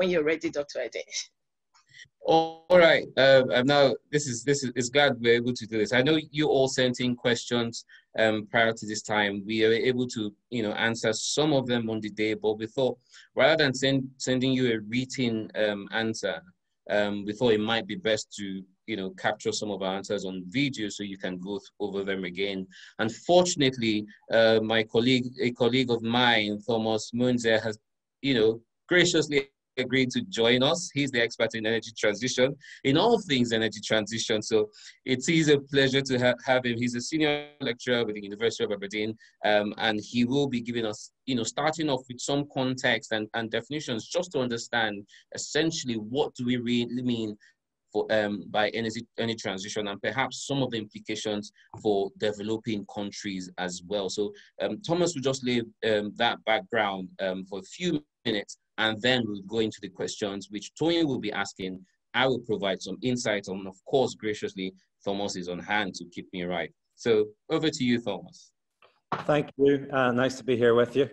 when you're ready, Dr. Ede. All right. Uh, now this is this is it's glad we're able to do this. I know you all sent in questions um, prior to this time. We are able to you know answer some of them on the day, but we thought rather than send, sending you a written um, answer, um, we thought it might be best to you know capture some of our answers on video so you can go over them again. Unfortunately, uh, my colleague, a colleague of mine, Thomas Muinzer, has you know graciously agreed to join us. He's the expert in energy transition, in all things energy transition. So it is a pleasure to ha have him. He's a senior lecturer with the University of Aberdeen, um, and he will be giving us, you know, starting off with some context and, and definitions just to understand essentially what do we really mean for um, by energy energy transition and perhaps some of the implications for developing countries as well. So um, Thomas will just leave um, that background um, for a few minutes and then we'll go into the questions which Tony will be asking. I will provide some insight and of course, graciously, Thomas is on hand to keep me right. So over to you, Thomas. Thank you. Uh, nice to be here with you.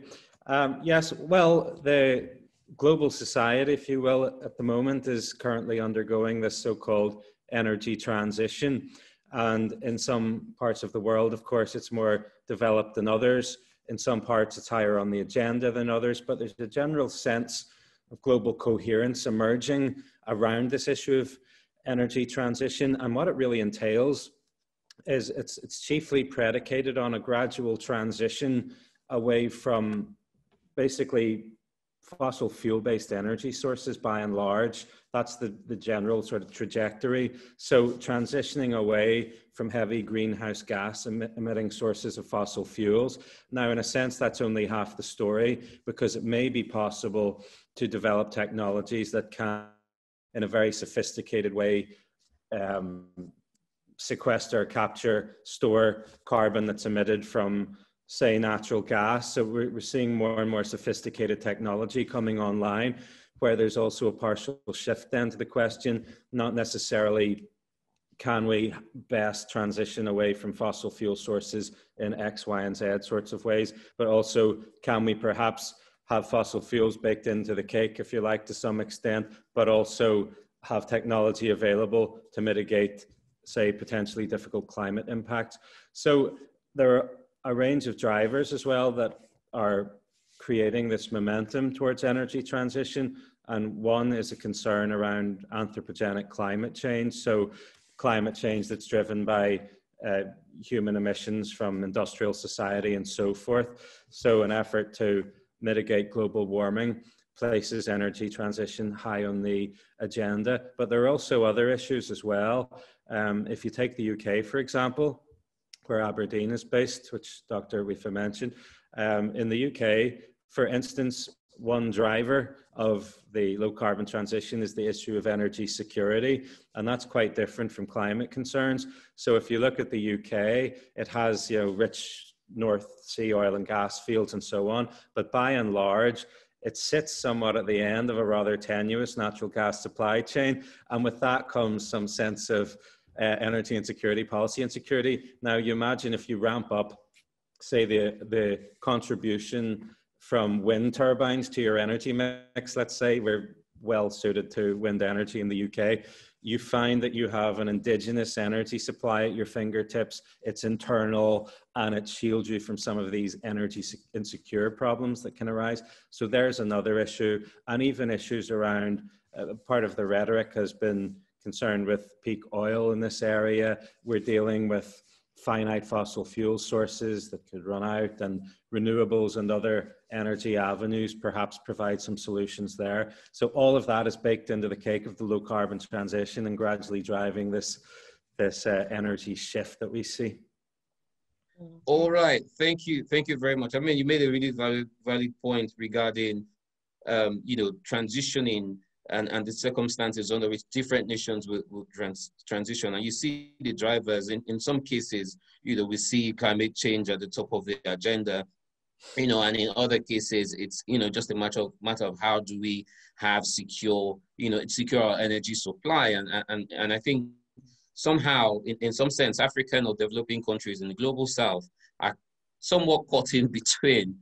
Um, yes, well, the global society, if you will, at the moment is currently undergoing this so-called energy transition. And in some parts of the world, of course, it's more developed than others. In some parts, it's higher on the agenda than others, but there's a general sense of global coherence emerging around this issue of energy transition. And what it really entails is it's, it's chiefly predicated on a gradual transition away from basically fossil fuel based energy sources by and large. That's the, the general sort of trajectory. So, transitioning away from heavy greenhouse gas emitting sources of fossil fuels. Now, in a sense, that's only half the story because it may be possible to develop technologies that can, in a very sophisticated way, um, sequester, capture, store carbon that's emitted from say natural gas. So we're, we're seeing more and more sophisticated technology coming online where there's also a partial shift then to the question, not necessarily can we best transition away from fossil fuel sources in X, Y, and Z sorts of ways, but also can we perhaps have fossil fuels baked into the cake, if you like, to some extent, but also have technology available to mitigate, say, potentially difficult climate impacts. So there are a range of drivers as well that are creating this momentum towards energy transition. And one is a concern around anthropogenic climate change. So, climate change that's driven by uh, human emissions from industrial society and so forth. So, an effort to mitigate global warming places energy transition high on the agenda. But there are also other issues as well. Um, if you take the UK, for example, where Aberdeen is based, which Dr. Wifa mentioned. Um, in the UK, for instance, one driver of the low carbon transition is the issue of energy security, and that's quite different from climate concerns. So if you look at the UK, it has you know rich North Sea oil and gas fields and so on, but by and large, it sits somewhat at the end of a rather tenuous natural gas supply chain, and with that comes some sense of energy and security policy and security. Now, you imagine if you ramp up, say, the, the contribution from wind turbines to your energy mix, let's say we're well suited to wind energy in the UK, you find that you have an indigenous energy supply at your fingertips. It's internal and it shields you from some of these energy insecure problems that can arise. So there's another issue, and even issues around uh, part of the rhetoric has been concerned with peak oil in this area. We're dealing with finite fossil fuel sources that could run out and renewables and other energy avenues perhaps provide some solutions there. So all of that is baked into the cake of the low carbon transition and gradually driving this, this uh, energy shift that we see. All right, thank you, thank you very much. I mean, you made a really valid, valid point regarding, um, you know, transitioning and, and the circumstances under which different nations will, will trans, transition. And you see the drivers, in, in some cases, you know, we see climate change at the top of the agenda, you know, and in other cases, it's, you know, just a matter of, matter of how do we have secure, you know, secure our energy supply. And, and, and I think somehow, in, in some sense, African or developing countries in the global south are somewhat caught in between,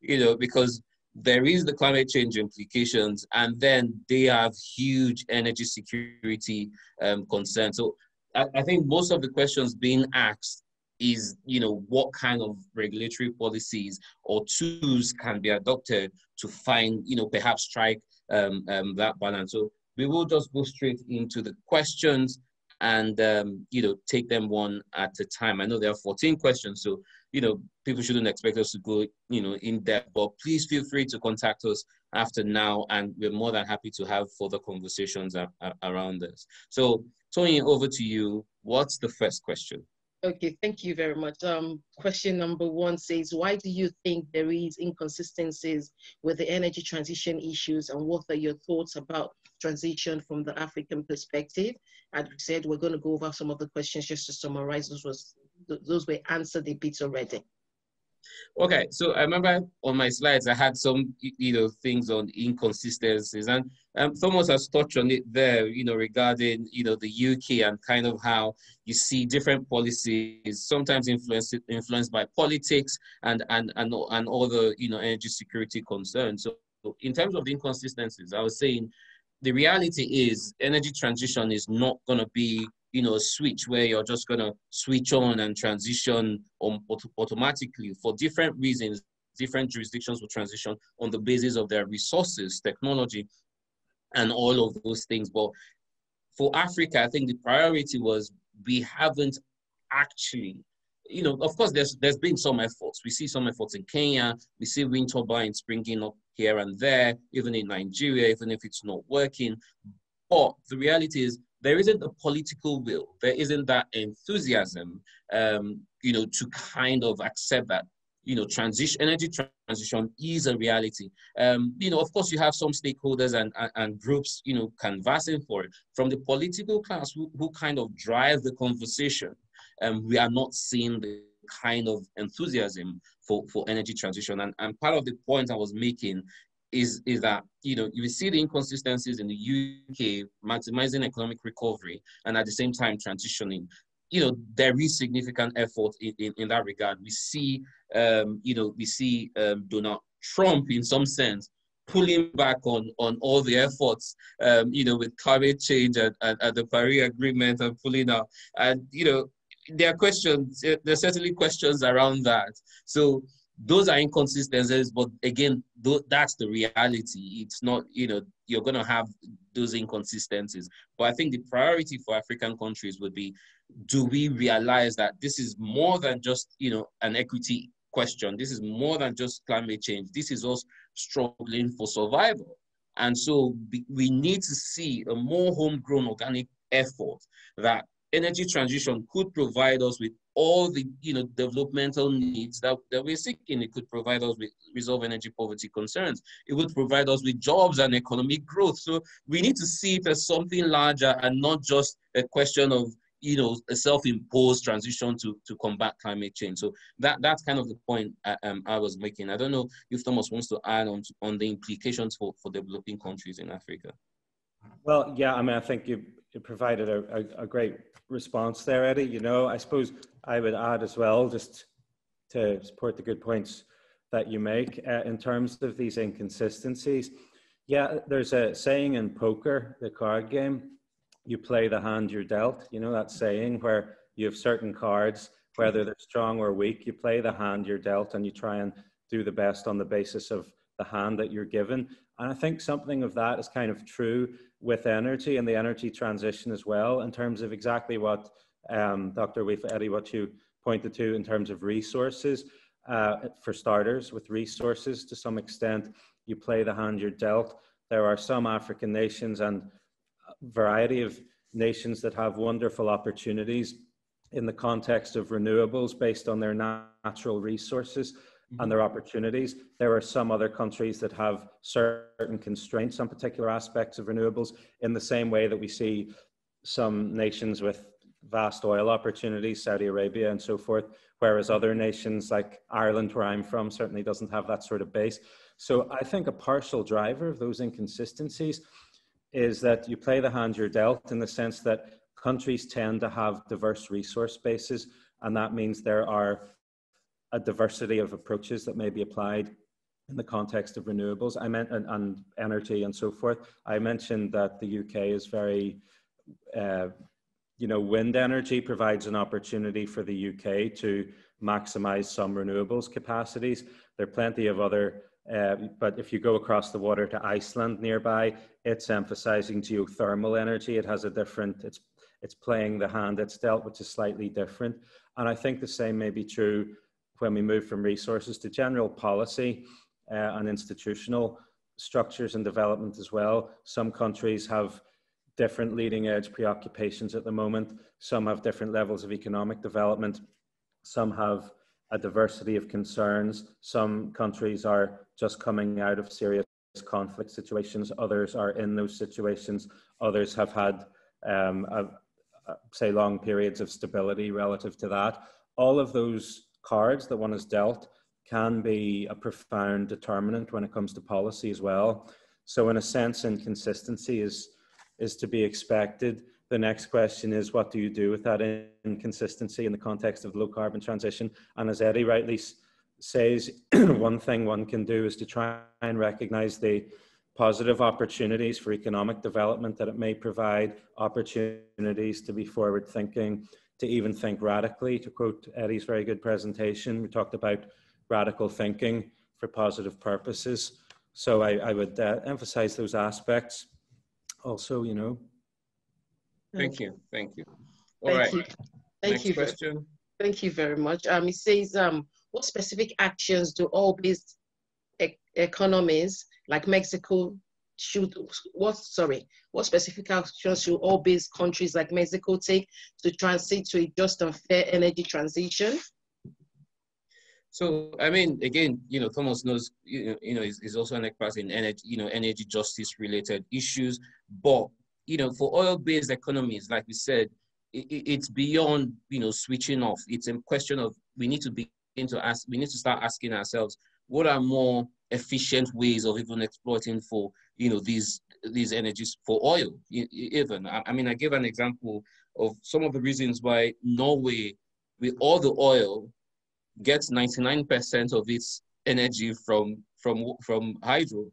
you know, because there is the climate change implications, and then they have huge energy security um, concerns. So I, I think most of the questions being asked is you know what kind of regulatory policies or tools can be adopted to find you know perhaps strike um, um, that balance so we will just go straight into the questions and um, you know take them one at a time. I know there are 14 questions, so you know people shouldn't expect us to go you know in depth, but please feel free to contact us after now, and we're more than happy to have further conversations a- a- around this. So Tony, over to you. What's the first question? Okay, thank you very much. Um, question number one says, why do you think there is inconsistencies with the energy transition issues and what are your thoughts about transition from the African perspective? As we said, we're going to go over some of the questions just to summarize. Those was those were answered a bit already. Okay, so I remember on my slides I had some you know things on inconsistencies, and um, Thomas has touched on it there, you know, regarding you know the UK and kind of how you see different policies sometimes influenced influenced by politics and and and and all the you know energy security concerns. So in terms of the inconsistencies, I was saying the reality is energy transition is not going to be you know switch where you're just going to switch on and transition on automatically for different reasons different jurisdictions will transition on the basis of their resources technology and all of those things but for africa i think the priority was we haven't actually you know, of course, there's there's been some efforts. We see some efforts in Kenya. We see wind turbines springing up here and there, even in Nigeria, even if it's not working. But the reality is, there isn't a political will. There isn't that enthusiasm, um, you know, to kind of accept that, you know, transition, energy transition is a reality. Um, you know, of course, you have some stakeholders and, and, and groups, you know, canvassing for it. From the political class who, who kind of drive the conversation, um, we are not seeing the kind of enthusiasm for, for energy transition. And, and part of the point I was making is, is that, you know, you see the inconsistencies in the UK maximizing economic recovery and at the same time transitioning. You know, there is significant effort in, in, in that regard. We see, um, you know, we see um, Donald Trump in some sense pulling back on on all the efforts, um, you know, with climate change and, and, and, the Paris Agreement and pulling out. And you know, there are questions, eh, there's certainly questions around that. So those are inconsistencies, but again, that's the reality. It's not, you know, you're going to have those inconsistencies. But I think the priority for African countries would be do we realize that this is more than just, you know, an equity question? This is more than just climate change. This is us struggling for survival. And so we need to see a more homegrown organic effort that energy transition could provide us with all the you know developmental needs that, that we're seeking. It could provide us with resolve energy poverty concerns. It would provide us with jobs and economic growth. So we need to see it as something larger and not just a question of you know a self-imposed transition to to combat climate change. So that that's kind of the point I, um, I was making. I don't know if Thomas wants to add on to, on the implications for for developing countries in Africa. Well, yeah, I mean, I think you, you provided a, a, a great response there, Eddie. You know, I suppose I would add as well, just to support the good points that you make uh, in terms of these inconsistencies. Yeah, there's a saying in poker, the card game, you play the hand you're dealt. You know that saying where you have certain cards, whether they're strong or weak, you play the hand you're dealt and you try and do the best on the basis of the hand that you're given. And I think something of that is kind of true with energy and the energy transition as well, in terms of exactly what um, Dr. Weef Eddie, what you pointed to in terms of resources. Uh, for starters, with resources to some extent, you play the hand you're dealt. There are some African nations and a variety of nations that have wonderful opportunities in the context of renewables based on their natural resources and their opportunities. There are some other countries that have certain constraints on particular aspects of renewables in the same way that we see some nations with vast oil opportunities, Saudi Arabia and so forth, whereas other nations like Ireland, where I'm from, certainly doesn't have that sort of base. So I think a partial driver of those inconsistencies is that you play the hand you're dealt in the sense that countries tend to have diverse resource bases, and that means there are a diversity of approaches that may be applied in the context of renewables. I meant and, and energy and so forth. I mentioned that the UK is very, uh, you know, wind energy provides an opportunity for the UK to maximize some renewables capacities. There are plenty of other, uh, but if you go across the water to Iceland nearby, it's emphasizing geothermal energy. It has a different, it's it's playing the hand it's dealt, which is slightly different. And I think the same may be true when we move from resources to general policy uh, and institutional structures and development as well. Some countries have different leading edge preoccupations at the moment. Some have different levels of economic development. Some have a diversity of concerns. Some countries are just coming out of serious conflict situations. Others are in those situations. Others have had, um, a, a, say, long periods of stability relative to that. All of those cards that one has dealt can be a profound determinant when it comes to policy as well. So, in a sense, inconsistency is is to be expected. The next question is, what do you do with that inconsistency in the context of low carbon transition? And as Eddie rightly says, one thing one can do is to try and recognize the positive opportunities for economic development that it may provide, opportunities to be forward thinking, to even think radically. To quote Eddie's very good presentation, we talked about radical thinking for positive purposes. So I, I would uh, emphasize those aspects. Also, you know. Thank you. Thank you. All Thank right. You. Thank Next you. question. Thank you very much. Um, it says, um, what specific actions do oil-based e economies like Mexico should what sorry what specific actions should oil-based countries like Mexico take to transit to a just and fair energy transition? So I mean, again, you know, Thomas knows, you know, you know, is, is also an expert in energy, you know, energy justice related issues. But you know, for oil-based economies, like we said, it, it's beyond you know switching off. It's a question of we need to begin to ask. We need to start asking ourselves, what are more efficient ways of even exploiting for you know these these energies for oil? Even. I, mean, I gave an example of some of the reasons why Norway, with all the oil gets 99% of its energy from from from hydro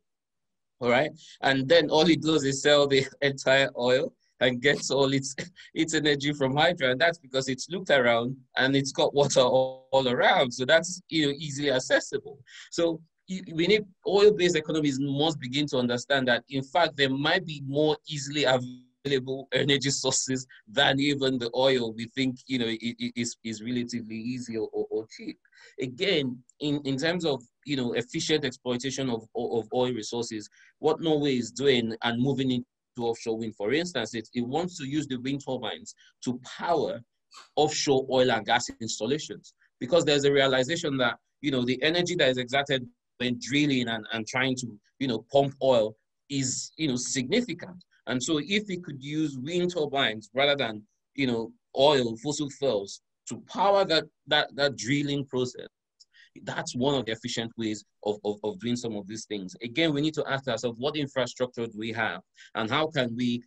all right? And then all it does is sell the entire oil and gets all its its energy from hydro. And that's because it's looked around and it's got water all, all around. So that's you know easily accessible. So we need oil-based economies must begin to understand that in fact there might be more easily available energy sources than even the oil we think you know is is relatively easy or, or cheap. Again, in, in terms of you know efficient exploitation of, of oil resources, what Norway is doing and moving into offshore wind, for instance, it, it wants to use the wind turbines to power offshore oil and gas installations because there's a realization that you know the energy that is exerted when drilling and, and trying to you know pump oil is you know significant and so if we could use wind turbines rather than, you know, oil, fossil fuels to power that, that, that drilling process, that's one of the efficient ways of, of, of doing some of these things. Again, we need to ask ourselves, what infrastructure do we have? And how can we,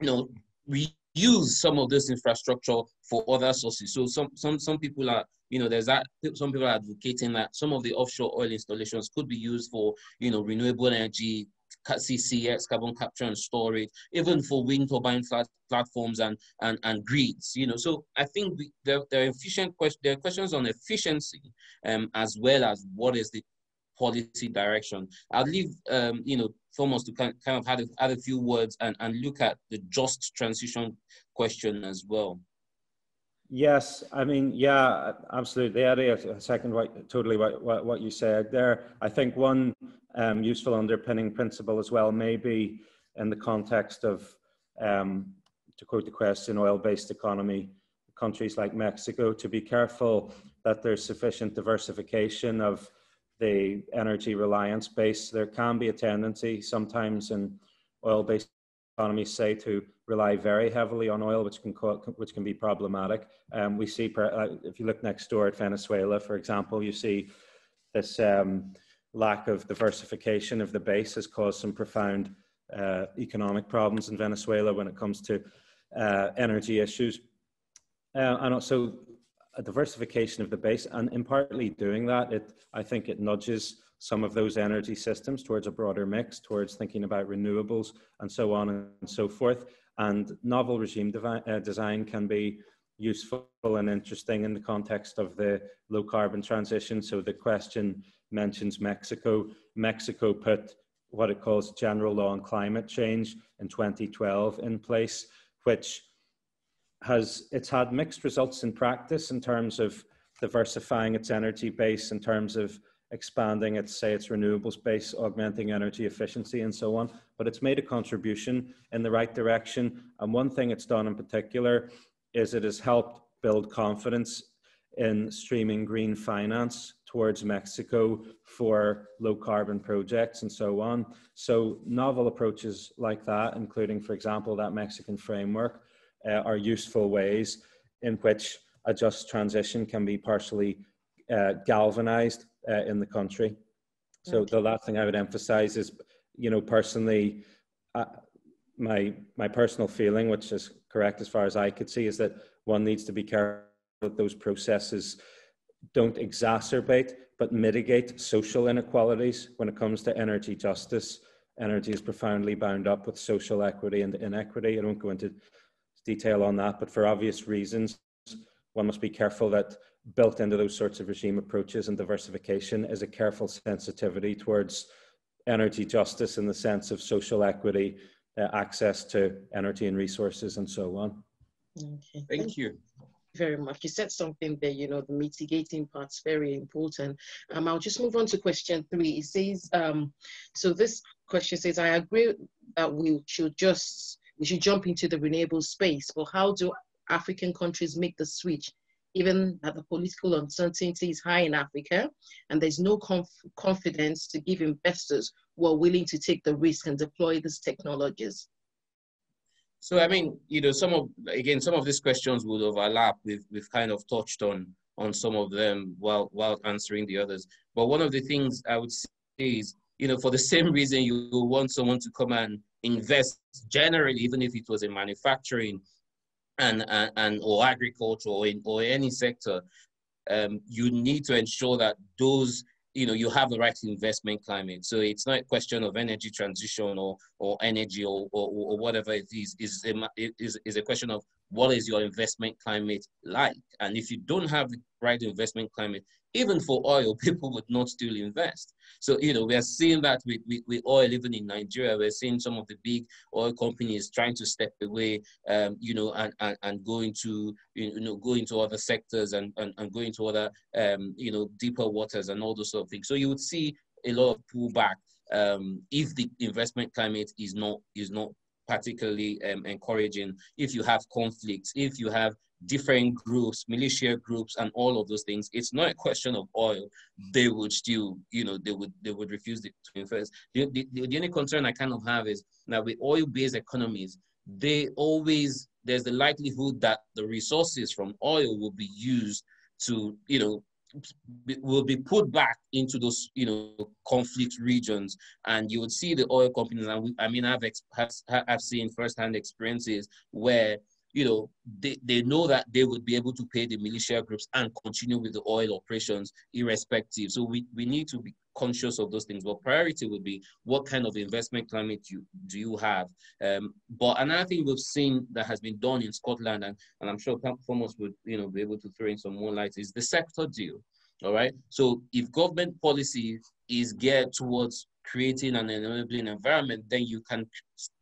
you know, reuse some of this infrastructure for other sources? So some, some, some people are, you know, there's that, some people are advocating that some of the offshore oil installations could be used for, you know, renewable energy, CCS, carbon capture and storage, even for wind turbine flat, platforms and, and, and grids, you know. So I think we, there, there are efficient questions, there are questions on efficiency um, as well as what is the policy direction. I'll leave, um, you know, Thomas to kind, kind of add a, add a few words and, and look at the just transition question as well. Yes, I mean, yeah, absolutely. Eddie, I second what, totally what, what, what you said there. I think one um, useful underpinning principle as well, maybe in the context of, um, to quote the question, oil-based economy, countries like Mexico, to be careful that there's sufficient diversification of the energy reliance base. There can be a tendency sometimes in oil-based economies, say, to rely very heavily on oil, which can which can be problematic. Um, we see, uh, if you look next door at Venezuela, for example, you see this um, lack of diversification of the base has caused some profound uh, economic problems in Venezuela when it comes to uh, energy issues. Uh, and also a diversification of the base, and in partly doing that, it I think it nudges some of those energy systems towards a broader mix, towards thinking about renewables and so on and so forth. And novel regime uh, design can be useful and interesting in the context of the low carbon transition. So the question mentions Mexico. Mexico put what it calls general law on climate change in 2012 in place, which has it's had mixed results in practice in terms of diversifying its energy base, in terms of expanding its say its renewables base, augmenting energy efficiency, and so on. But it's made a contribution in the right direction. And one thing it's done in particular is it has helped build confidence in streaming green finance towards Mexico for low carbon projects and so on. So novel approaches like that, including, for example, that Mexican framework, uh, are useful ways in which a just transition can be partially uh, galvanized uh, in the country. So the last thing I would emphasize is, you know, personally, uh, my my personal feeling, which is correct as far as I could see, is that one needs to be careful that those processes don't exacerbate but mitigate social inequalities when it comes to energy justice. Energy is profoundly bound up with social equity and inequity. I won't go into detail on that, but for obvious reasons, one must be careful that built into those sorts of regime approaches and diversification is a careful sensitivity towards energy justice in the sense of social equity, uh, access to energy and resources, and so on. Okay. Thank you very much. You said something there, you know, the mitigating part's very important. Um, I'll just move on to question three. It says, um, so this question says, I agree that we should just, we should jump into the renewable space, but how do African countries make the switch, even that the political uncertainty is high in Africa and there's no conf confidence to give investors who are willing to take the risk and deploy these technologies? So I mean, you know, some of again, some of these questions would overlap. We've we've kind of touched on on some of them while while answering the others. But one of the things I would say is, you know, for the same reason you want someone to come and invest generally, even if it was in manufacturing and and, or agriculture or in or any sector, um, you need to ensure that those you know you have the right investment climate. So it's not a question of energy transition or or energy or or, or whatever it is is is, is a question of what is your investment climate like and if you don't have the right investment climate even for oil people would not still invest so, you know, we are seeing that with, with, with oil, even in Nigeria, we're seeing some of the big oil companies trying to step away, um, you know, and, and, and go into, you know, go into other sectors and, and, and go into other, um, you know, deeper waters and all those sort of things. So you would see a lot of pullback um, if the investment climate is not is not particularly um, encouraging if you have conflicts if you have different groups, militia groups, and all of those things. It's not a question of oil. They would still, you know, they would they would refuse to invest. The, the, the only concern I kind of have is that with oil-based economies, they always there's the likelihood that the resources from oil will be used to, you know, will be put back into those you know conflict regions and you would see the oil companies and we, i mean i've have, have seen firsthand experiences where you know, they, they know that they would be able to pay the militia groups and continue with the oil operations irrespective. So we, we need to be conscious of those things. But priority would be what kind of investment climate you do you have? Um, but another thing we've seen that has been done in Scotland, and, and I'm sure Thomas would you know be able to throw in some more light, is the sector deal. All right. So if government policy is geared towards creating an enabling environment, then you can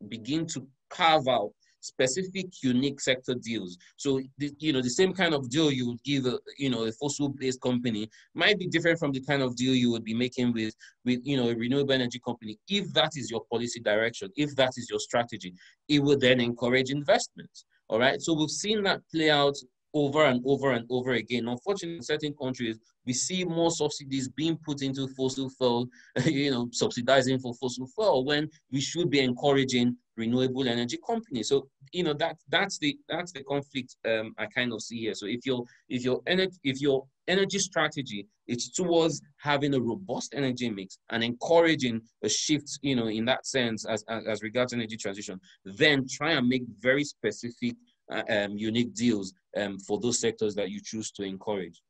begin to carve out specific unique sector deals. So, the, you know, the same kind of deal you would give, a, you know, a fossil-based company might be different from the kind of deal you would be making with, with, you know, a renewable energy company. If that is your policy direction, if that is your strategy, it would then encourage investments. All right. So we've seen that play out over and over and over again. Unfortunately, in certain countries, we see more subsidies being put into fossil fuel, you know, subsidizing for fossil fuel when we should be encouraging renewable energy companies. So, you know, that that's the that's the conflict um, I kind of see here. So if your if your energy if your energy strategy is towards having a robust energy mix and encouraging a shift, you know, in that sense as as, as regards energy transition, then try and make very specific uh, um, unique deals um, for those sectors that you choose to encourage.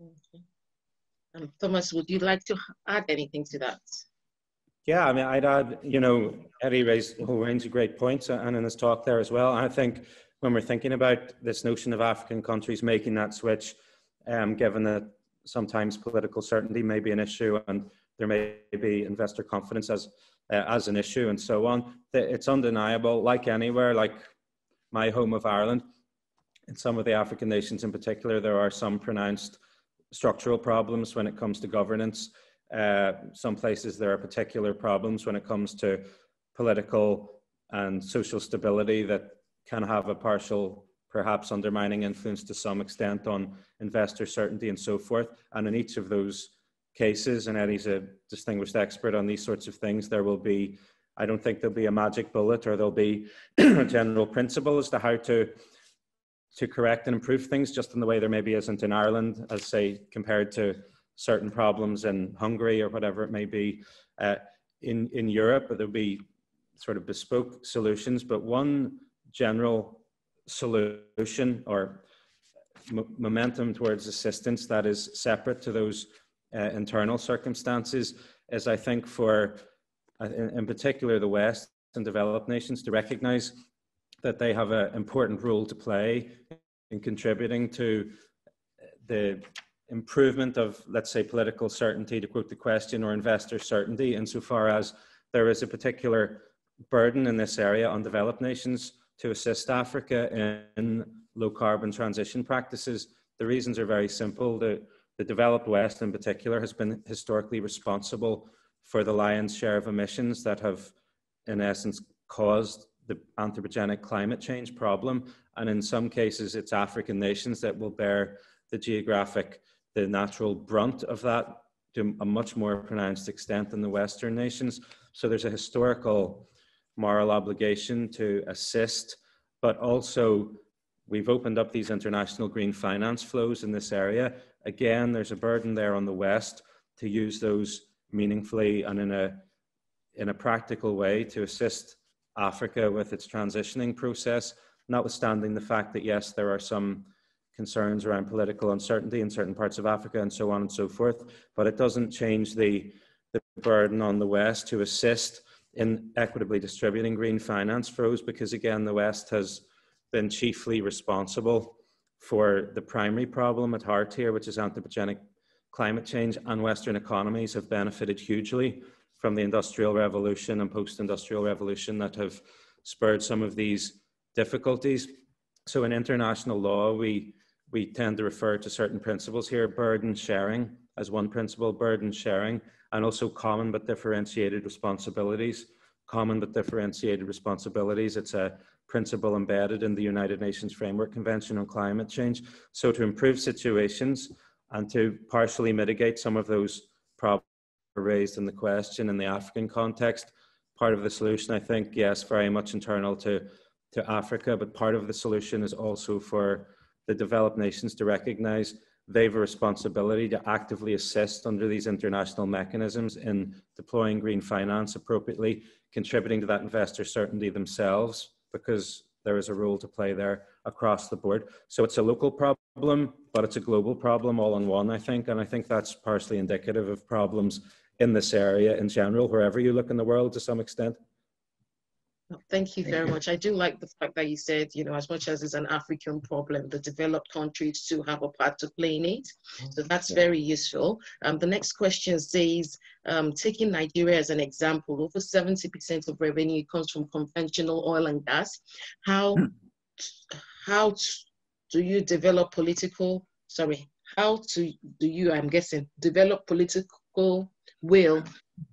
Okay. Um, Thomas, would you like to add anything to that? Yeah, I mean, I'd add, you know, Eddie raised a whole range of great points and in his talk there as well. I think when we're thinking about this notion of African countries making that switch, um, given that sometimes political certainty may be an issue and there may be investor confidence as, uh, as an issue and so on, it's undeniable, like anywhere, like my home of Ireland, in some of the African nations in particular, there are some pronounced structural problems when it comes to governance. Uh, some places there are particular problems when it comes to political and social stability that can have a partial, perhaps undermining influence to some extent on investor certainty and so forth. And in each of those cases, and Eddie's a distinguished expert on these sorts of things, there will be, I don't think there'll be a magic bullet or there'll be a general principle as to how to to correct and improve things just in the way there maybe isn't in Ireland, as say compared to certain problems in Hungary or whatever it may be. Uh, in, in Europe, there'll be sort of bespoke solutions, but one general solution or momentum towards assistance that is separate to those uh, internal circumstances is, I think, for uh, in, in particular the West and developed nations to recognize that they have an important role to play in contributing to the improvement of, let's say, political certainty, to quote the question, or investor certainty, insofar as there is a particular burden in this area on developed nations to assist Africa in low carbon transition practices. The reasons are very simple. The, the developed West, in particular, has been historically responsible for the lion's share of emissions that have, in essence, caused the anthropogenic climate change problem. And in some cases, it's African nations that will bear the geographic, the natural brunt of that to a much more pronounced extent than the Western nations. So there's a historical moral obligation to assist, but also we've opened up these international green finance flows in this area. Again, there's a burden there on the West to use those meaningfully and in a in a practical way to assist Africa with its transitioning process, notwithstanding the fact that, yes, there are some concerns around political uncertainty in certain parts of Africa and so on and so forth, but it doesn't change the, the burden on the West to assist in equitably distributing green finance flows because, again, the West has been chiefly responsible for the primary problem at heart here, which is anthropogenic climate change, and Western economies have benefited hugely from the Industrial Revolution and post-industrial revolution that have spurred some of these difficulties. So in international law, we, we tend to refer to certain principles here, burden sharing as one principle, burden sharing, and also common but differentiated responsibilities. Common but differentiated responsibilities, it's a principle embedded in the United Nations Framework Convention on Climate Change. So to improve situations and to partially mitigate some of those problems raised in the question in the African context. Part of the solution, I think, yes, very much internal to, to Africa, but part of the solution is also for the developed nations to recognize they have a responsibility to actively assist under these international mechanisms in deploying green finance appropriately, contributing to that investor certainty themselves, because there is a role to play there across the board. So it's a local problem, but it's a global problem all in one, I think. And I think that's partially indicative of problems in this area in general, wherever you look in the world to some extent. Thank you very much. I do like the fact that you said, you know, as much as it's an African problem, the developed countries too have a part to play in it. So that's very useful. Um, the next question says, um, taking Nigeria as an example, over 70% of revenue comes from conventional oil and gas. How, how do you develop political, sorry, how to, do you, I'm guessing, develop political will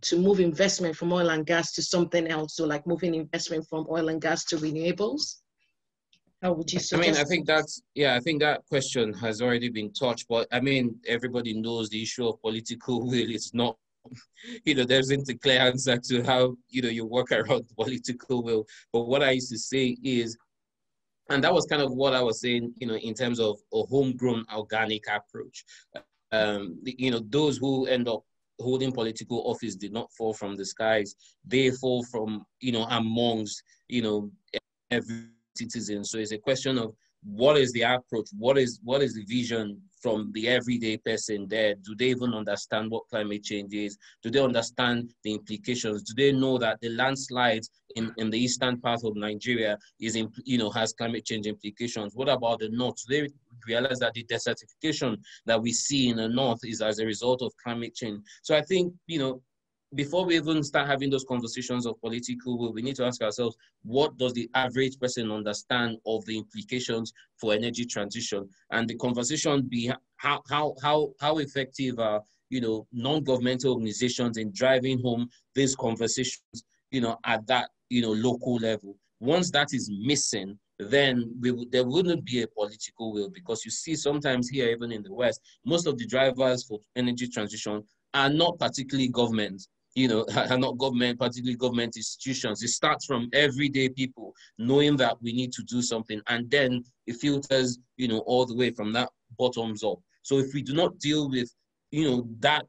to move investment from oil and gas to something else, so like moving investment from oil and gas to renewables? How would you suggest? I mean, I think that's, yeah, I think that question has already been touched, but I mean, everybody knows the issue of political will is not, you know, there isn't a clear answer to how, you know, you work around political will. But what I used to say is, and that was kind of what I was saying, you know, in terms of a homegrown organic approach. Um, you know, those who end up holding political office did not fall from the skies. They fall from, you know, amongst, you know, every citizen. So it's a question of what is the approach? What is what is the vision from the everyday person there? Do they even understand what climate change is? Do they understand the implications? Do they know that the landslides in, in the eastern part of Nigeria is in, you know has climate change implications? What about the north? Do they realize that the desertification that we see in the north is as a result of climate change? So I think you know before we even start having those conversations of political will, we need to ask ourselves, what does the average person understand of the implications for energy transition? And the conversation be how how how how effective are you know non-governmental organizations in driving home these conversations, you know, at that you know local level. Once that is missing, then we, there wouldn't be a political will because you see sometimes here, even in the West, most of the drivers for energy transition are not particularly governments you know, and not government, particularly government institutions. It starts from everyday people knowing that we need to do something, and then it filters, you know, all the way from that bottoms up. So if we do not deal with, you know, that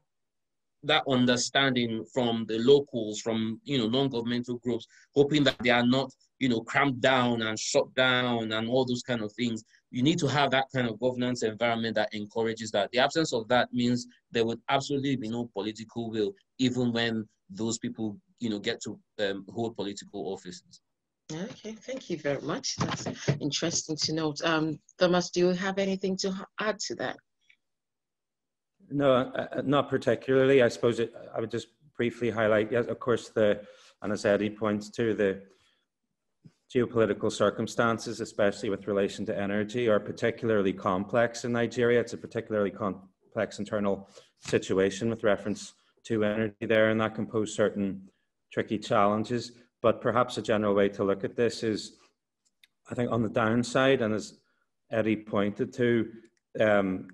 that understanding from the locals, from you know, non-governmental groups, hoping that they are not, you know, cramped down and shut down and all those kind of things, you need to have that kind of governance environment that encourages that. The absence of that means there would absolutely be no political will, even when those people, you know, get to um, hold political offices. Okay, thank you very much. That's interesting to note. Um, Thomas, do you have anything to add to that? No, uh, uh, not particularly. I suppose it, I would just briefly highlight, yes, of course, the, and as Eddie points to, the geopolitical circumstances, especially with relation to energy, are particularly complex in Nigeria. It's a particularly complex internal situation with reference to energy there, and that can pose certain tricky challenges. But perhaps a general way to look at this is, I think, on the downside, and as Eddie pointed to, um,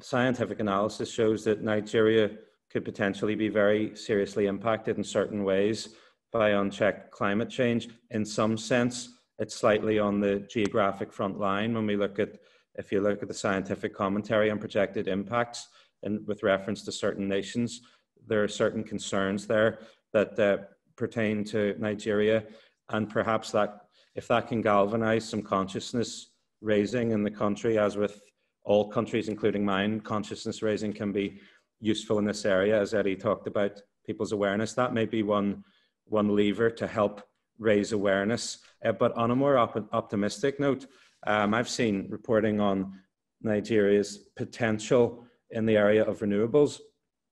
scientific analysis shows that Nigeria could potentially be very seriously impacted in certain ways by unchecked climate change. In some sense, it's slightly on the geographic front line when we look at, if you look at the scientific commentary on projected impacts and with reference to certain nations, there are certain concerns there that uh, pertain to Nigeria. And perhaps that, if that can galvanize some consciousness raising in the country, as with all countries, including mine, consciousness raising can be useful in this area, as Eddie talked about people's awareness. That may be one one lever to help raise awareness. Uh, but on a more op- optimistic note, um, I've seen reporting on Nigeria's potential in the area of renewables.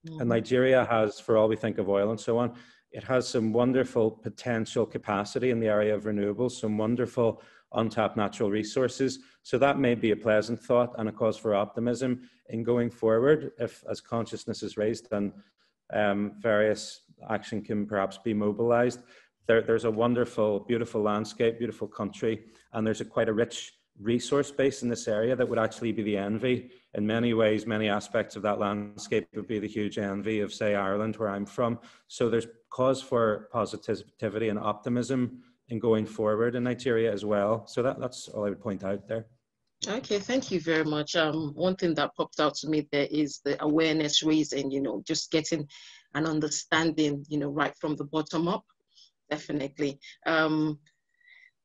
Mm. And Nigeria has, for all we think of oil and so on, it has some wonderful potential capacity in the area of renewables, some wonderful untapped natural resources. So that may be a pleasant thought and a cause for optimism in going forward if, as consciousness is raised, and um, various action can perhaps be mobilized. There, there's a wonderful, beautiful landscape, beautiful country, and there's a quite a rich resource base in this area that would actually be the envy. In many ways, many aspects of that landscape would be the huge envy of, say, Ireland, where I'm from. So there's cause for positivity and optimism in going forward in Nigeria as well. So that, that's all I would point out there. Okay, thank you very much. Um, one thing that popped out to me there is the awareness raising, you know, just getting an understanding, you know, right from the bottom up, definitely. Um,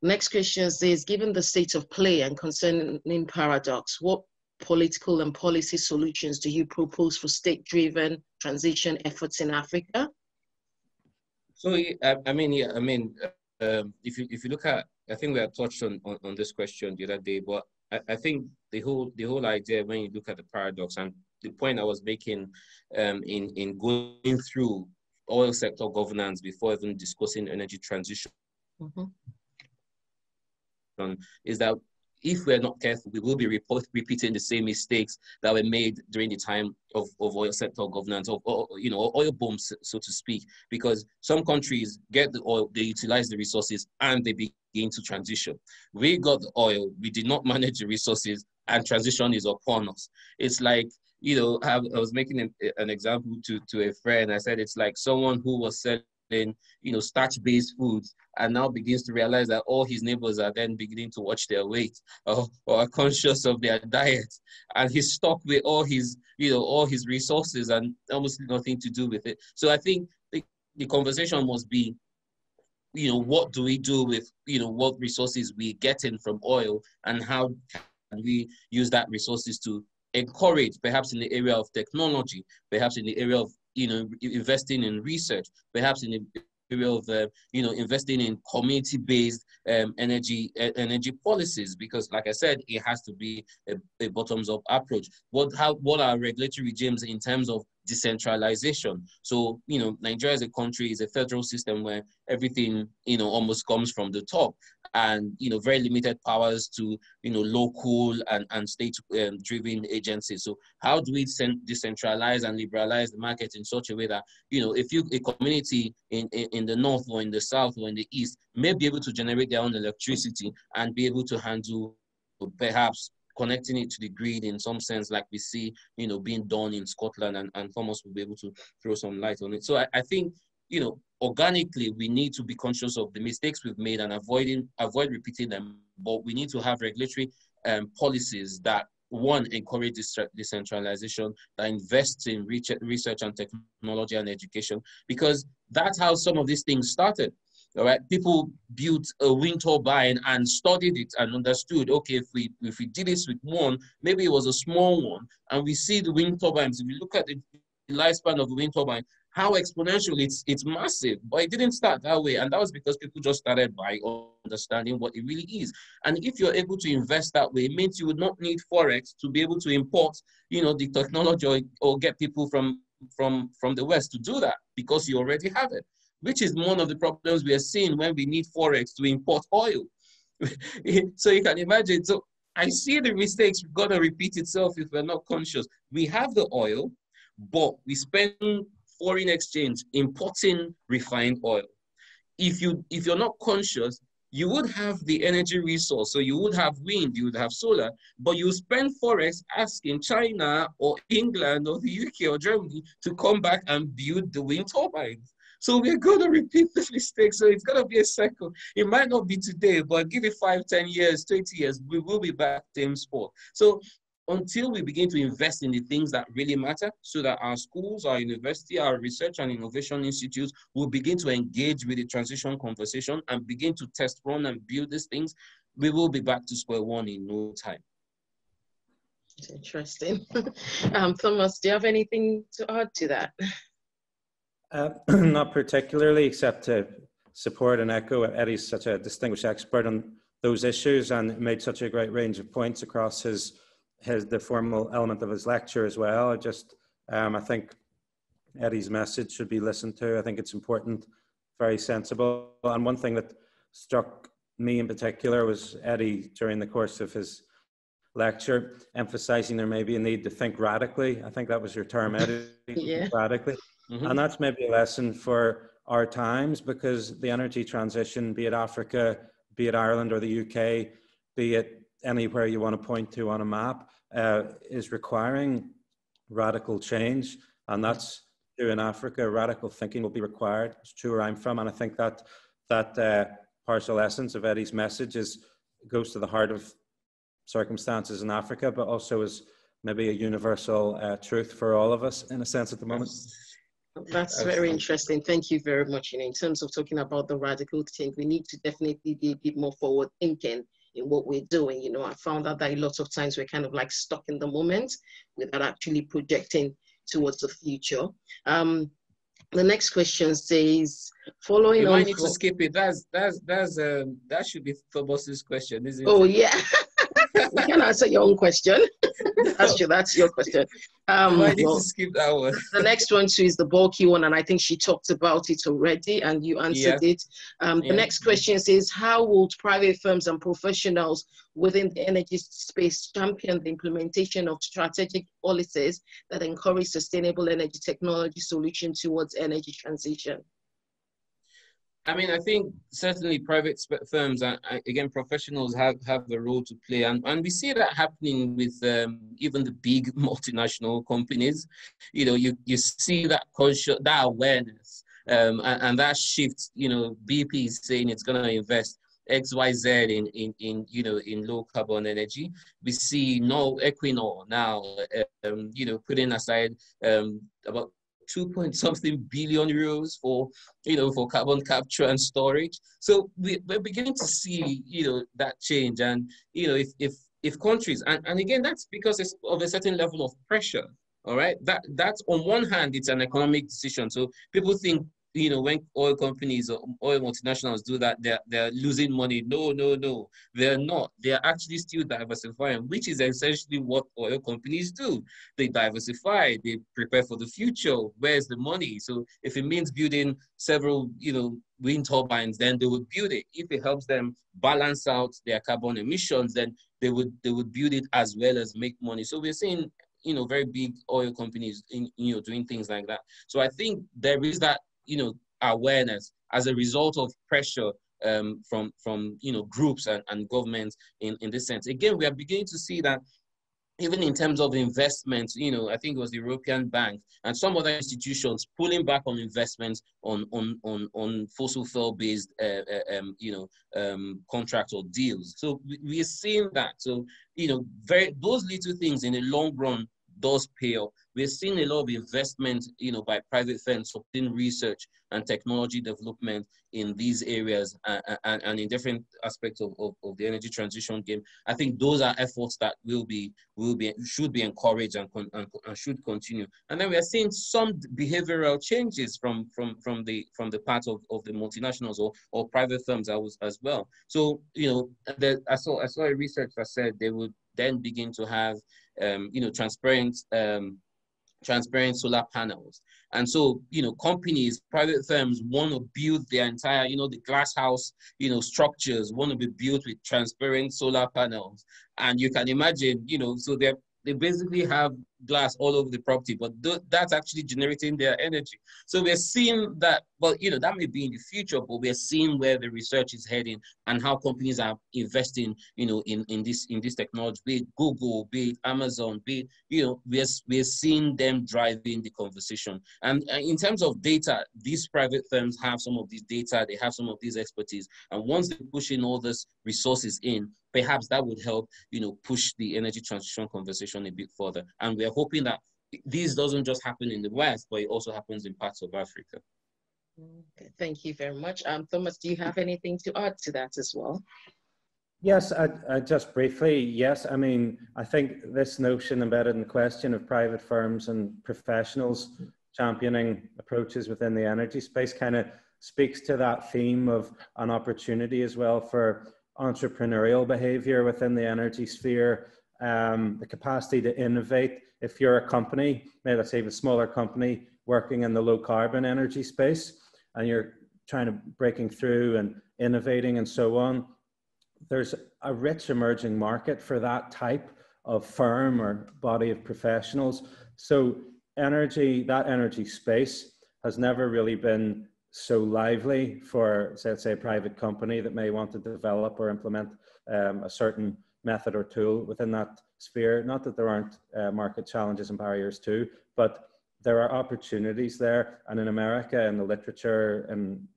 next question says, given the state of play and concerning paradox, what political and policy solutions do you propose for state-driven transition efforts in Africa? So, I mean, yeah, I mean, um, if you if you look at, I think we have touched on, on, on this question the other day, but I, I think the whole the whole idea when you look at the paradox and the point I was making um, in in going through oil sector governance before even discussing energy transition mm-hmm. is that if we're not careful, we will be report, repeating the same mistakes that were made during the time of, of oil sector governance, of, of you know, oil booms, so to speak. Because some countries get the oil, they utilize the resources, and they begin to transition. We got the oil, we did not manage the resources, and transition is upon us. It's like you know, I, was making an, an example to to a friend. I said it's like someone who was selling you know, starch-based foods and now begins to realize that all his neighbors are then beginning to watch their weight or, or are conscious of their diet. And he's stuck with all his, you know, all his resources and almost nothing to do with it. So I think the, the conversation must be you know, what do we do with, you know, what resources we getting from oil and how can we use that resources to encourage, perhaps in the area of technology, perhaps in the area of, you know, investing in research, perhaps in the area of, uh, you know, investing in community-based um, energy uh, energy policies. Because, like I said, it has to be a, a bottoms-up approach. What how what are regulatory regimes in terms of decentralization. So, you know, Nigeria as a country is a federal system where everything, you know, almost comes from the top and, you know, very limited powers to, you know, local and, and state um, driven agencies. So how do we decentralize and liberalize the market in such a way that, you know, if you, a community in, in, in the north or in the south or in the east may be able to generate their own electricity and be able to handle perhaps connecting it to the grid in some sense, like we see, you know, being done in Scotland, and, and Thomas will be able to throw some light on it. So I, I think, you know, organically, we need to be conscious of the mistakes we've made and avoiding avoid repeating them. But we need to have regulatory um, policies that one encourage decentralization, that invests in research and technology and education, because that's how some of these things started. All right, people built a wind turbine and studied it and understood. Okay, if we if we did this with one, maybe it was a small one, and we see the wind turbines. If you look at the lifespan of the wind turbine, how exponential it's it's massive. But it didn't start that way, and that was because people just started by understanding what it really is. And if you're able to invest that way, it means you would not need forex to be able to import, you know, the technology or, or get people from from from the west to do that because you already have it which is one of the problems we are seeing when we need forex to import oil. so you can imagine. So I see the mistakes gonna repeat itself if we're not conscious. We have the oil, but we spend foreign exchange importing refined oil. If you if you're not conscious, you would have the energy resource. So you would have wind, you would have solar, but you spend forex asking China or England or the UK or Germany to come back and build the wind turbines. So we're going to repeat the mistake. So it's going to be a cycle. It might not be today, but give it five, ten years, 20 years, we will be back to the same sport. So until we begin to invest in the things that really matter so that our schools, our university, our research and innovation institutes will begin to engage with the transition conversation and begin to test run and build these things, we will be back to square one in no time. Interesting. um, Thomas, do you have anything to add to that? Uh, not particularly, except to support and echo. Eddie's such a distinguished expert on those issues and made such a great range of points across his his the formal element of his lecture as well. I just um, I think Eddie's message should be listened to. I think it's important, very sensible. And one thing that struck me in particular was Eddie during the course of his lecture emphasizing there may be a need to think radically. I think that was your term, Eddie. yeah. Radically. Mm-hmm. And that's maybe a lesson for our times because the energy transition, be it Africa, be it Ireland or the UK, be it anywhere you want to point to on a map, uh, is requiring radical change. And that's true in Africa. Radical thinking will be required. It's true where I'm from. And I think that that uh, partial essence of Eddie's message is goes to the heart of circumstances in Africa, but also is maybe a universal uh, truth for all of us in a sense at the moment. That's very interesting. Thank you very much. You know, in terms of talking about the radical change, we need to definitely be a bit more forward thinking in what we're doing. You know, I found out that a lot of times we're kind of like stuck in the moment without actually projecting towards the future. Um, the next question says, following you might need to skip it. That's that's that's um that should be Phobos's question, isn't it? Oh yeah. you can answer your own question. that's your that's your question. Um, I need well, to skip that one. the next one too is the bulky one, and I think she talked about it already, and you answered yeah. it. Um, the yeah. next question says, how would private firms and professionals within the energy space champion the implementation of strategic policies that encourage sustainable energy technology solutions towards energy transition? I mean, I think certainly private firms and again professionals have have a role to play, and and we see that happening with um, even the big multinational companies. You know, you you see that conscious that awareness um, and, and that shift. You know, BP is saying it's going to invest X, Y, Z in, in, in, you know, in low carbon energy. We see no Equinor now, um, you know, putting aside um, about two point something billion euros for you know for carbon capture and storage. So we, we're beginning to see you know that change, and you know if if if countries and, and again that's because of a certain level of pressure. All right, that that's on one hand it's an economic decision. So people think you know, when oil companies or oil multinationals do that, they're, they're losing money. No, no, no, they're not. They're actually still diversifying, which is essentially what oil companies do. They diversify, they prepare for the future. Where's the money? So if it means building several, you know, wind turbines, then they would build it. If it helps them balance out their carbon emissions, then they would they would build it as well as make money. So we're seeing you know very big oil companies in you know doing things like that so i think there is that you know, awareness as a result of pressure um, from from you know groups and, and governments in, in this sense. Again, we are beginning to see that even in terms of investments, you know, I think it was the European Bank and some other institutions pulling back on investments on on on, on fossil fuel based, uh, uh, um, you know, um, contracts or deals. So we, we are seeing that. So you know, very those little things in the long run does pay off. We're seeing a lot of investment, you know, by private firms supporting research and technology development in these areas uh, uh, and, and, and in different aspects of, of, of, the energy transition game. I think those are efforts that will be will be should be encouraged and, and, and should continue. And then we are seeing some behavioral changes from from from the from the part of, of the multinationals or, or private firms as, as well. So you know, the, I saw I saw a research that said they would then begin to have um, you know, transparent, um, transparent solar panels. And so, you know, companies, private firms want to build their entire, you know, the glass house, you know, structures want to be built with transparent solar panels. And you can imagine, you know, so they're they basically have glass all over the property, but th- that's actually generating their energy. So we're seeing that, well, you know, that may be in the future, but we're seeing where the research is heading and how companies are investing, you know, in, in this in this technology, be it Google, be it Amazon, be it, you know, we're, we're seeing them driving the conversation. And uh, in terms of data, these private firms have some of these data, they have some of these expertise. And once they push in all these resources in, perhaps that would help, you know, push the energy transition conversation a bit further. And we're hoping that this doesn't just happen in the West, but it also happens in parts of Africa. Okay, thank you very much. Um, Thomas, do you have anything to add to that as well? Yes, I, I just briefly, yes. I mean, I think this notion embedded in the question of private firms and professionals championing approaches within the energy space kind of speaks to that theme of an opportunity as well for entrepreneurial behavior within the energy sphere, um, the capacity to innovate. If you're a company, maybe let's say a smaller company working in the low carbon energy space, and you're trying to breaking through and innovating and so on, there's a rich emerging market for that type of firm or body of professionals. So energy, that energy space has never really been so lively for, say, let's say, a private company that may want to develop or implement um, a certain method or tool within that sphere. Not that there aren't uh, market challenges and barriers too, but there are opportunities there. And in America, in the literature and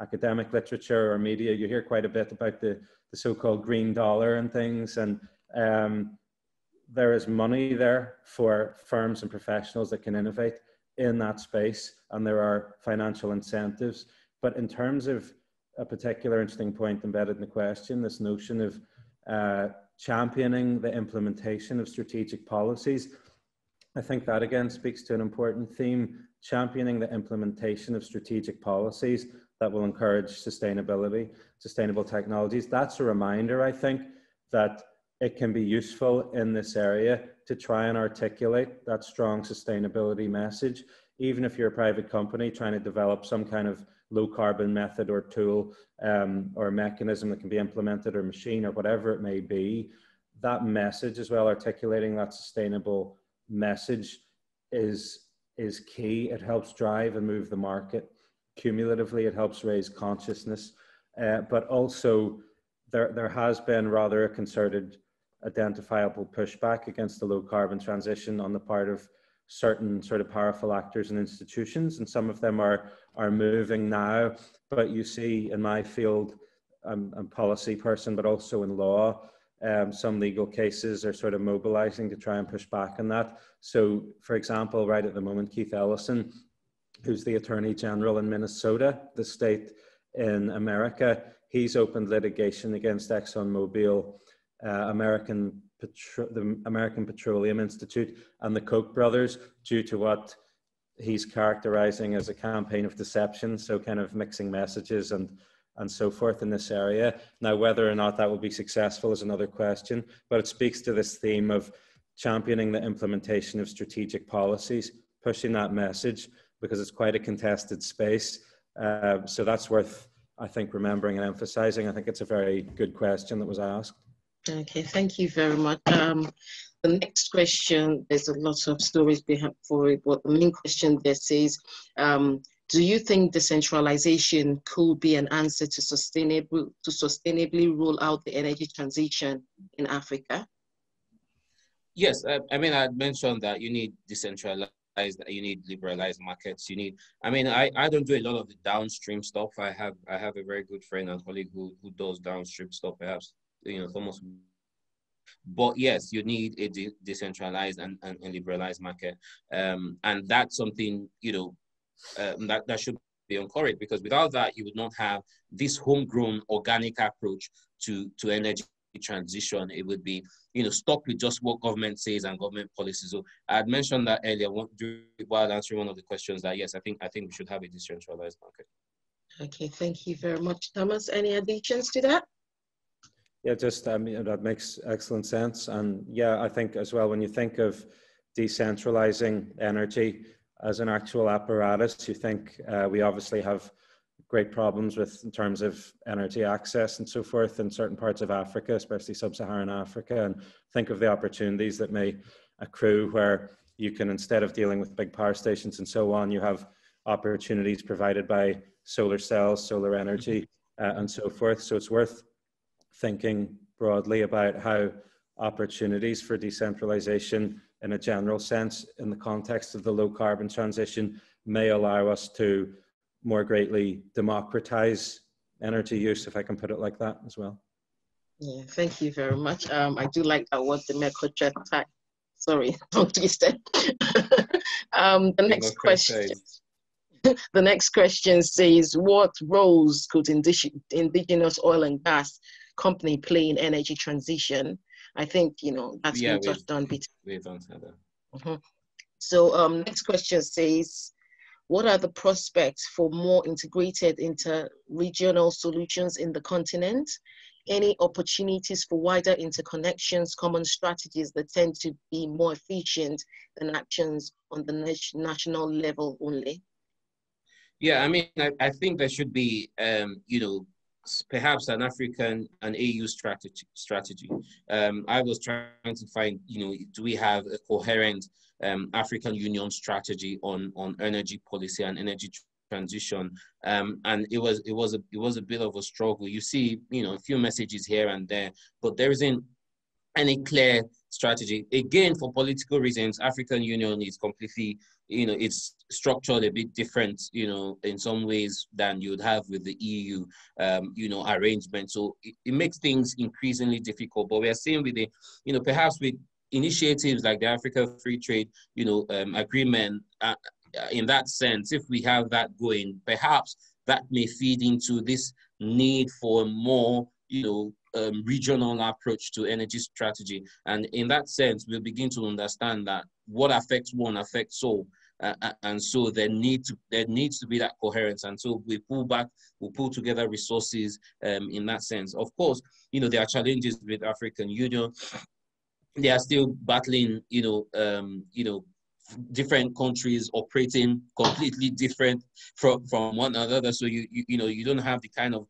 academic literature or media, you hear quite a bit about the, the so-called green dollar and things. And um, there is money there for firms and professionals that can innovate in that space, and there are financial incentives. But in terms of a particular interesting point embedded in the question, this notion of uh, championing the implementation of strategic policies, I think that again speaks to an important theme championing the implementation of strategic policies that will encourage sustainability, sustainable technologies. That's a reminder, I think, that it can be useful in this area to try and articulate that strong sustainability message, even if you're a private company trying to develop some kind of low carbon method or tool um, or mechanism that can be implemented or machine or whatever it may be. That message as well, articulating that sustainable message is is key. It helps drive and move the market. Cumulatively, it helps raise consciousness, uh, but also there there has been rather a concerted identifiable pushback against the low carbon transition on the part of certain sort of powerful actors and institutions, and some of them are are moving now. But you see, in my field, I'm, I'm a policy person, but also in law, um, some legal cases are sort of mobilizing to try and push back on that. So, for example, right at the moment, Keith Ellison who's the Attorney General in Minnesota, the state in America. He's opened litigation against ExxonMobil, uh, American Petro- the American Petroleum Institute, and the Koch brothers due to what he's characterizing as a campaign of deception. So, kind of mixing messages and and so forth in this area. Now, whether or not that will be successful is another question, but it speaks to this theme of championing the implementation of strategic policies, pushing that message because it's quite a contested space. Uh, so that's worth, I think, remembering and emphasizing. I think it's a very good question that was asked. Okay, thank you very much. Um, the next question, there's a lot of stories behind for it, but the main question there says, um, do you think decentralization could be an answer to sustainable to sustainably roll out the energy transition in Africa? Yes, I, I mean I mentioned that you need decentralized you need liberalized markets you need i mean i i don't do a lot of the downstream stuff i have i have a very good friend and colleague who, who does downstream stuff perhaps you know thomas but yes you need a de- decentralized and, and, and, liberalized market. Um, and that's something you know um, that, that should be encouraged because without that you would not have this homegrown organic approach to to energy transition. It would be you know stuck with just what government says and government policies. So i had mentioned that earlier while answering one of the questions that yes i think i think we should have a decentralized market. Okay thank you very much thomas. Any additions to that yeah just i mean that makes excellent sense. And yeah i think as well when you think of decentralizing energy as an actual apparatus you think uh, we obviously have great problems with in terms of energy access and so forth in certain parts of Africa, especially sub-Saharan Africa, and think of the opportunities that may accrue where you can instead of dealing with big power stations and so on, you have opportunities provided by solar cells, solar energy, uh, and so forth. So it's worth thinking broadly about how opportunities for decentralization in a general sense in the context of the low carbon transition may allow us to more greatly democratize energy use, if I can put it like that as well. Yeah, thank you very much. Um, I do like that word, democratize. Sorry, don't twist it. um, the next question. the next question says, what roles could indigenous oil and gas company play in energy transition? I think, you know, that's yeah, been touched on. We've answered that. Mm-hmm. So um, next question says, what are the prospects for more integrated inter-regional solutions in the continent? Any opportunities for wider interconnections, common strategies that tend to be more efficient than actions on the national level only? Yeah, I mean, I, I think there should be, um, you know, perhaps an African, an AU strategy. Strategy. Um, I was trying to find, you know, do we have a coherent um, African Union strategy on on energy policy and energy transition um, and it was it was a it was a bit of a struggle you see you know a few messages here and there but there isn't any clear strategy again for political reasons african union is completely you know it's structured a bit different you know in some ways than you would have with the eu um, you know arrangement so it, it makes things increasingly difficult but we are seeing with the you know perhaps with initiatives like the Africa Free Trade, you know, um, agreement. Uh, in that sense, if we have that going, perhaps that may feed into this need for more, you know, um, regional approach to energy strategy. And in that sense, we'll begin to understand that what affects one affects all. Uh, and so there need to there needs to be that coherence and so we pull back we pull together resources um, in that sense of course you know there are challenges with african union they are still battling, you know, um, you know, different countries operating completely different from from one another. So you you, you know you don't have the kind of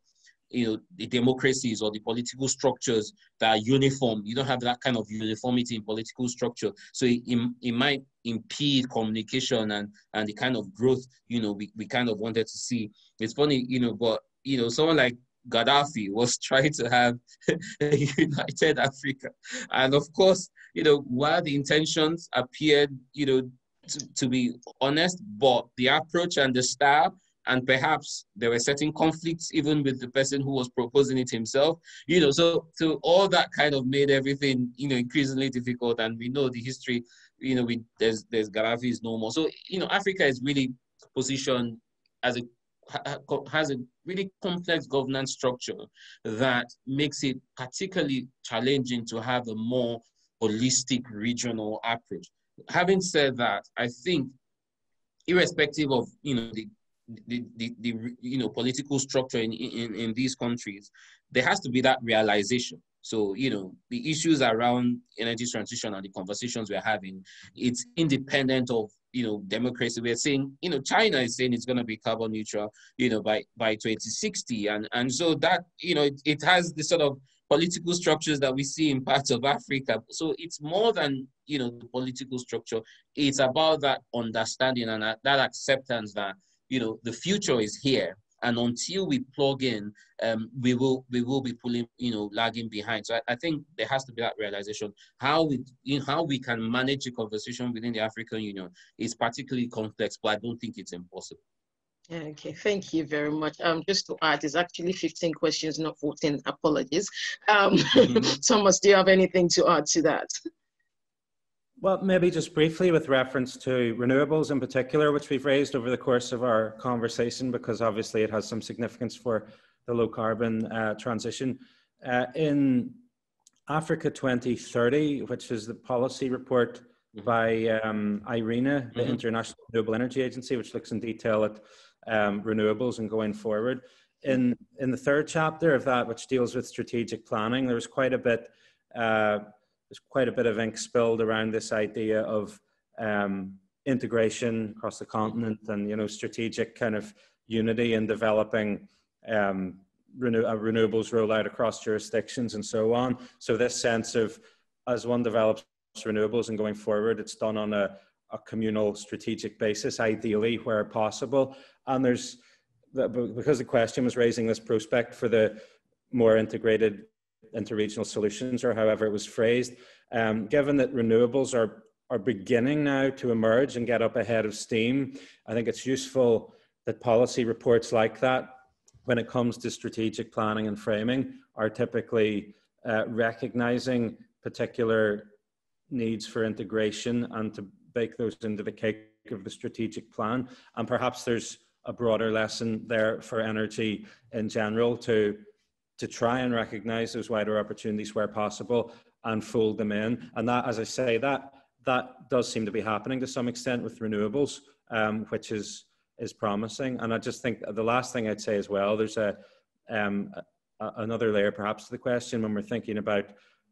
you know the democracies or the political structures that are uniform. You don't have that kind of uniformity in political structure. So it, it, might impede communication and and the kind of growth you know we, we kind of wanted to see. It's funny you know but you know someone like Gaddafi was trying to have united Africa. And of course, you know, while the intentions appeared, you know, to, to be honest, but the approach and the style, and perhaps there were certain conflicts even with the person who was proposing it himself, you know, so so all that kind of made everything, you know, increasingly difficult. And we know the history, you know, we there's there's Gaddafi is no more. So, you know, Africa is really positioned as a has a really complex governance structure that makes it particularly challenging to have a more holistic regional approach. Having said that, I think irrespective of you know the the, the, the you know political structure in, in, in these countries, there has to be that realization. So, you know, the issues around energy transition and the conversations we're having, it's independent of you know democracy. We're saying you know china is saying it's going to be carbon neutral you know by by 2060 and and so that you know it, it has the sort of political structures that we see in parts of africa. So it's more than you know the political structure. It's about that understanding and that, that acceptance that you know the future is here and until we plug in, um, we will we will be pulling, you know, lagging behind. So I, I think there has to be that realization. How we you know, how we can manage the conversation within the African Union is particularly complex, but I don't think it's impossible. Okay, thank you very much. Um, just to add, it's actually 15 questions, not 14. Apologies. Um, mm-hmm. Thomas, do you have anything to add to that? Well, maybe just briefly with reference to renewables in particular, which we've raised over the course of our conversation, because obviously it has some significance for the low carbon uh, transition. Uh, in Africa 2030, which is the policy report mm-hmm. by um, IRENA, the mm-hmm. International Renewable Energy Agency, which looks in detail at um, renewables and going forward. In, in the third chapter of that, which deals with strategic planning, there was quite a bit uh, there's quite a bit of ink spilled around this idea of um, integration across the continent and you know strategic kind of unity in developing um, renew- uh, renewables rollout across jurisdictions and so on. So this sense of as one develops renewables and going forward, it's done on a, a communal strategic basis, ideally where possible. And there's because the question was raising this prospect for the more integrated interregional solutions, or however it was phrased. Um, given that renewables are are beginning now to emerge and get up ahead of steam, I think it's useful that policy reports like that, when it comes to strategic planning and framing, are typically uh, recognizing particular needs for integration and to bake those into the cake of the strategic plan. And perhaps there's a broader lesson there for energy in general to to try and recognize those wider opportunities where possible and fold them in. And that, as I say, that that does seem to be happening to some extent with renewables, um, which is is promising. And I just think the last thing I'd say as well, there's a, um, a another layer perhaps to the question when we're thinking about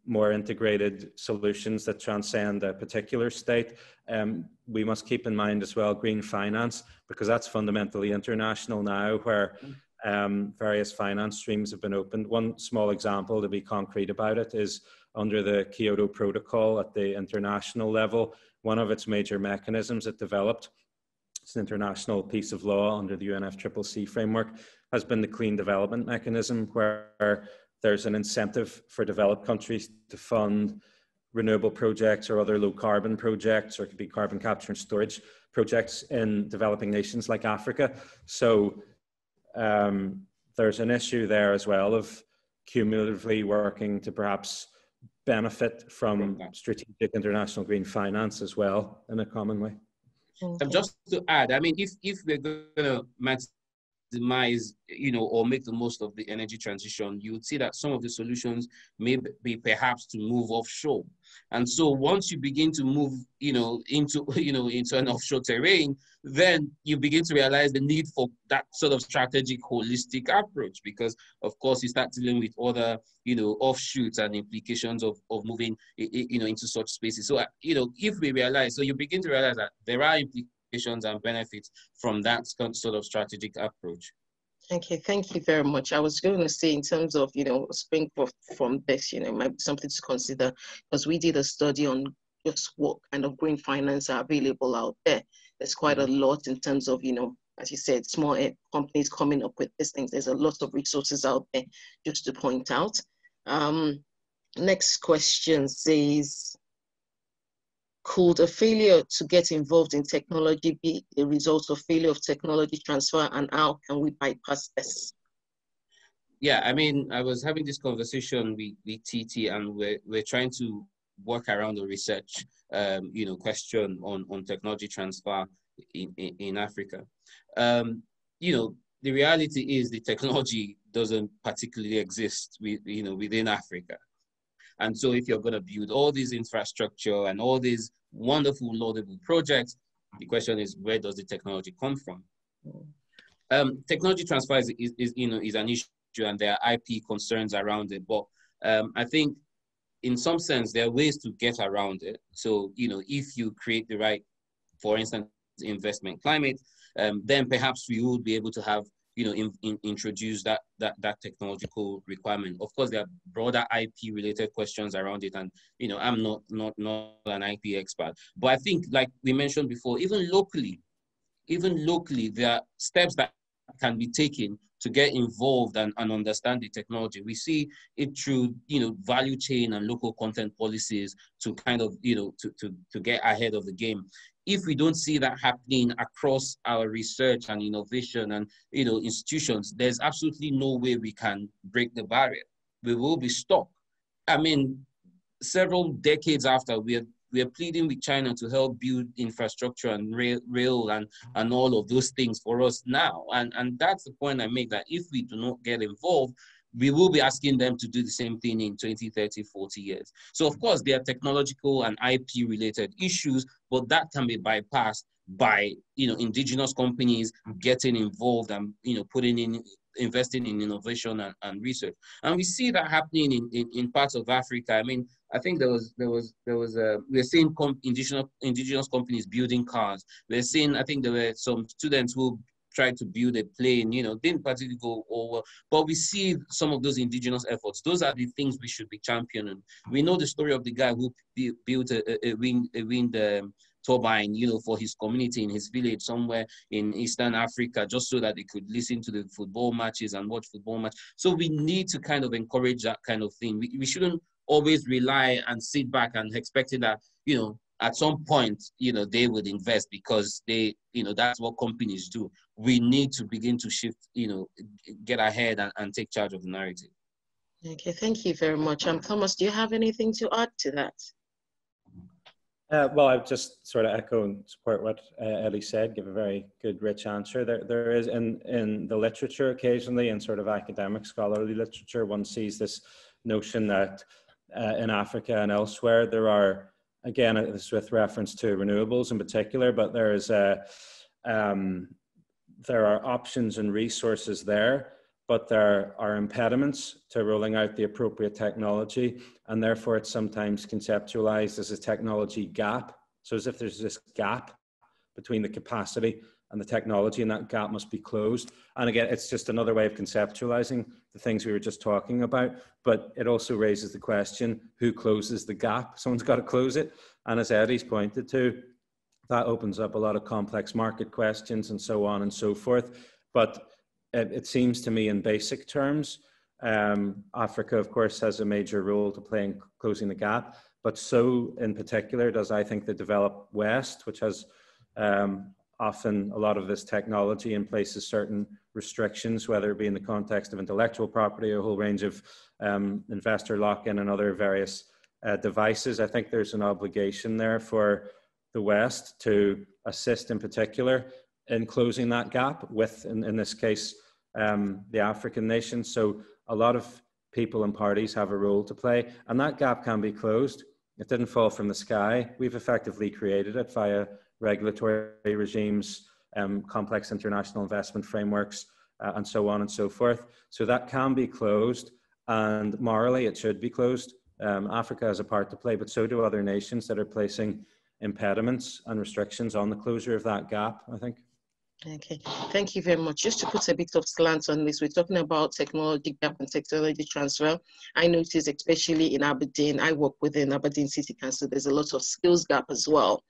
more integrated solutions that transcend a particular state. Um, we must keep in mind as well green finance because that's fundamentally international now, where um, various finance streams have been opened. One small example to be concrete about it is under the Kyoto Protocol at the international level, one of its major mechanisms it developed, it's an international piece of law under the UNFCCC framework, has been the Clean Development Mechanism, where there's an incentive for developed countries to fund renewable projects or other low carbon projects, or it could be carbon capture and storage projects in developing nations like Africa. So um, there's an issue there as well of cumulatively working to perhaps benefit from strategic international green finance as well in a common way. And just to add, I mean, if if we're going to maximize, you know, or make the most of the energy transition, you would see that some of the solutions may be perhaps to move offshore. And so once you begin to move, you know, into, you know, into an offshore terrain, then you begin to realize the need for that sort of strategic holistic approach because of course you start dealing with other you know offshoots and implications of, of moving you know into such spaces so uh, you know if we realize so you begin to realize that there are implications implications and benefits from that sort of strategic approach. Okay, thank you very much. I was going to say, in terms of you know, spring from this, you know, might be something to consider because we did a study on just what kind of green finance are available out there. There's quite a mm-hmm. lot in terms of you know, as you said, small companies coming up with these things. There's a lot of resources out there, just to point out. Um, next question says, could a failure to get involved in technology be a result of failure of technology transfer and how can we bypass this? Yeah, I mean, I was having this conversation with, with TT and we're, we're trying to work around the research, um, you know, question on, on technology transfer in, in, in Africa. Um, you know, the reality is the technology doesn't particularly exist with, you know, within Africa. And so if you're going to build all these infrastructure and all these wonderful, laudable projects, the question is, where does the technology come from? Um, technology transfer is, is, you know, is an issue and there are IP concerns around it. But um, I think in some sense, there are ways to get around it. So, you know, if you create the right, for instance, investment climate, um, then perhaps we would be able to have you know, in, in, introduce that, that, that technological requirement. Of course, there are broader IP related questions around it. And, you know, I'm not, not, not an IP expert, but I think like we mentioned before, even locally, even locally, there are steps that can be taken to get involved and, and understand the technology. We see it through, you know, value chain and local content policies to kind of, you know, to, to, to get ahead of the game if we don't see that happening across our research and innovation and you know institutions, there's absolutely no way we can break the barrier. We will be stuck. I mean, several decades after we are we are pleading with China to help build infrastructure and rail, rail and, and all of those things for us now. And, and that's the point I make that if we do not get involved, we will be asking them to do the same thing in 20, 30, 40 years. So of course, there are technological and IP related issues, but that can be bypassed by you know indigenous companies getting involved and you know putting in investing in innovation and, and research. And we see that happening in, in, in parts of africa. I mean i think there was there was there was a we're seeing com- indigenous indigenous companies building cars. We're seeing i think there were some students who tried to build a plane, you know, didn't particularly go over. But we see some of those indigenous efforts. Those are the things we should be championing. We know the story of the guy who built a, a wind, a wind um, turbine, you know, for his community in his village somewhere in Eastern Africa, just so that they could listen to the football matches and watch football match. So we need to kind of encourage that kind of thing. We, we shouldn't always rely and sit back and expecting that, you know, at some point, you know, they would invest because they, you know, that's what companies do. We need to begin to shift, you know, get ahead and, and take charge of the narrative. Okay, thank you very much. Um, Thomas, do you have anything to add to that? Uh, well, I would just sort of echo and support what uh, Ellie said, give a very good, rich answer. There, there is in, in the literature occasionally, in sort of academic scholarly literature, one sees this notion that uh, in Africa and elsewhere, there are again, this is with reference to renewables in particular, but there is a, um, there are options and resources there, but there are impediments to rolling out the appropriate technology, and therefore it's sometimes conceptualized as a technology gap. So as if there's this gap between the capacity and the technology, and that gap must be closed. And again, it's just another way of conceptualizing the things we were just talking about. But it also raises the question who closes the gap? Someone's got to close it. And as Eddie's pointed to, that opens up a lot of complex market questions and so on and so forth. But it, seems to me, in basic terms, um, Africa, of course, has a major role to play in closing the gap. But so, in particular, does I think the developed West, which has um, often a lot of this technology and places certain restrictions, whether it be in the context of intellectual property, a whole range of um, investor lock-in and other various uh, devices. I think there's an obligation there for the West to assist in particular in closing that gap with, in, in this case, um, the African nations. So a lot of people and parties have a role to play, and that gap can be closed. It didn't fall from the sky. We've effectively created it via regulatory regimes, um, complex international investment frameworks, uh, and so on and so forth. So that can be closed, and morally it should be closed. Um, Africa has a part to play, but so do other nations that are placing impediments and restrictions on the closure of that gap, I think. Okay, thank you very much. Just to put a bit of slant on this, we're talking about technology gap and technology transfer. I notice, especially in Aberdeen, I work within Aberdeen City Council, there's a lot of skills gap as well.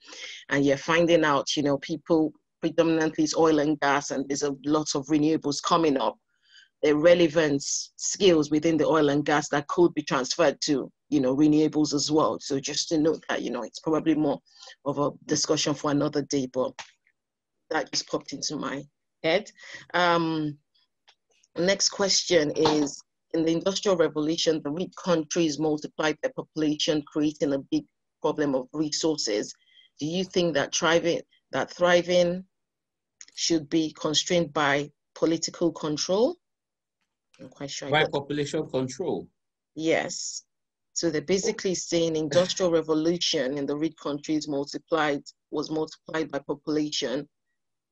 And you're finding out, you know, people predominantly is oil and gas, and there's a lot of renewables coming up. The relevant skills within the oil and gas that could be transferred to, you know, renewables as well. So just to note that, you know, it's probably more of a discussion for another day, but that just popped into my head. Um, next question is, in the Industrial Revolution, the rich countries multiplied their population, creating a big problem of resources. Do you think that thriving, that thriving should be constrained by political control. I'm quite sure. By population control. Yes. So they're basically saying industrial revolution in the rich countries multiplied was multiplied by population,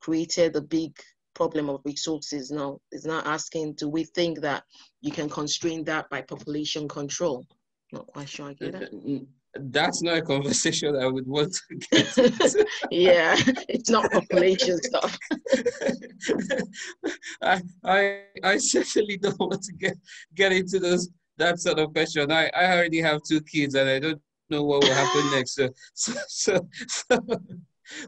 created a big problem of resources. Now it's not asking, do we think that you can constrain that by population control? Not quite sure I get that mm-hmm. that's not a conversation I would want to get yeah, it's not population stuff. I, I I certainly don't want to get get into those that sort of question. I, I already have two kids and I don't know what will happen next. So, so, so, so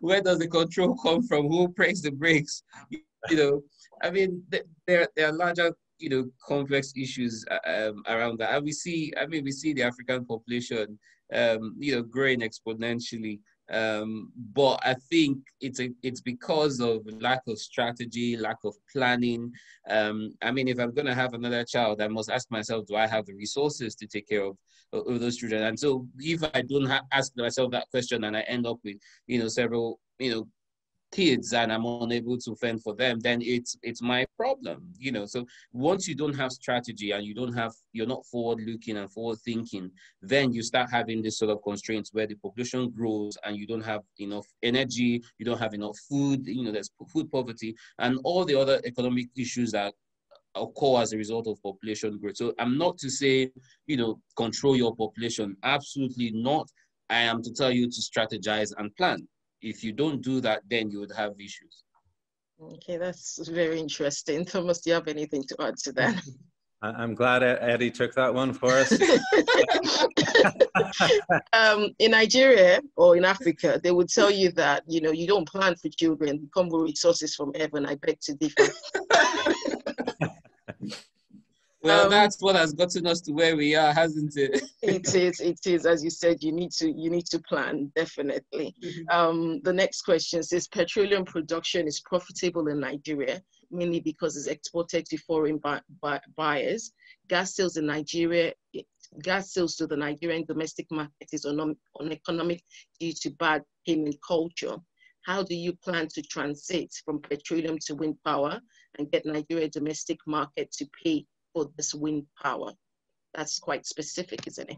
where does the control come from? Who breaks the brakes? You know, I mean, there there are larger you know complex issues uh, um, around that and we see i mean we see the african population um, you know, growing exponentially. Um, but I think it's a, it's because of lack of strategy, lack of planning. Um, I mean, if I'm going to have another child, I must ask myself, do I have the resources to take care of, of those children? And so, if I don't ha- ask myself that question, and I end up with you know several you know kids and I'm unable to fend for them, then it's it's my problem, you know. So once you don't have strategy and you don't have you're not forward looking and forward thinking, then you start having this sort of constraints where the population grows and you don't have enough energy, you don't have enough food, you know, there's food poverty and all the other economic issues that occur as a result of population growth. So I'm not to say, you know, control your population. Absolutely not. I am to tell you to strategize and plan if you don't do that, then you would have issues. Okay, that's very interesting. Thomas, do you have anything to add to that? I'm glad Eddie took that one for us. um, in Nigeria or in Africa, they would tell you that you know you don't plan for children; come with resources from heaven. I beg to differ. Well, um, that's what has gotten us to where we are, hasn't it? it is. It is. As you said, you need to you need to plan definitely. Mm-hmm. Um, the next question says petroleum production is profitable in Nigeria mainly because it's exported to foreign buyers. Gas sales in Nigeria, gas sales to the Nigerian domestic market is on uneconomic due to bad payment culture. How do you plan to transit from petroleum to wind power and get Nigeria domestic market to pay for this wind power? That's quite specific, isn't it?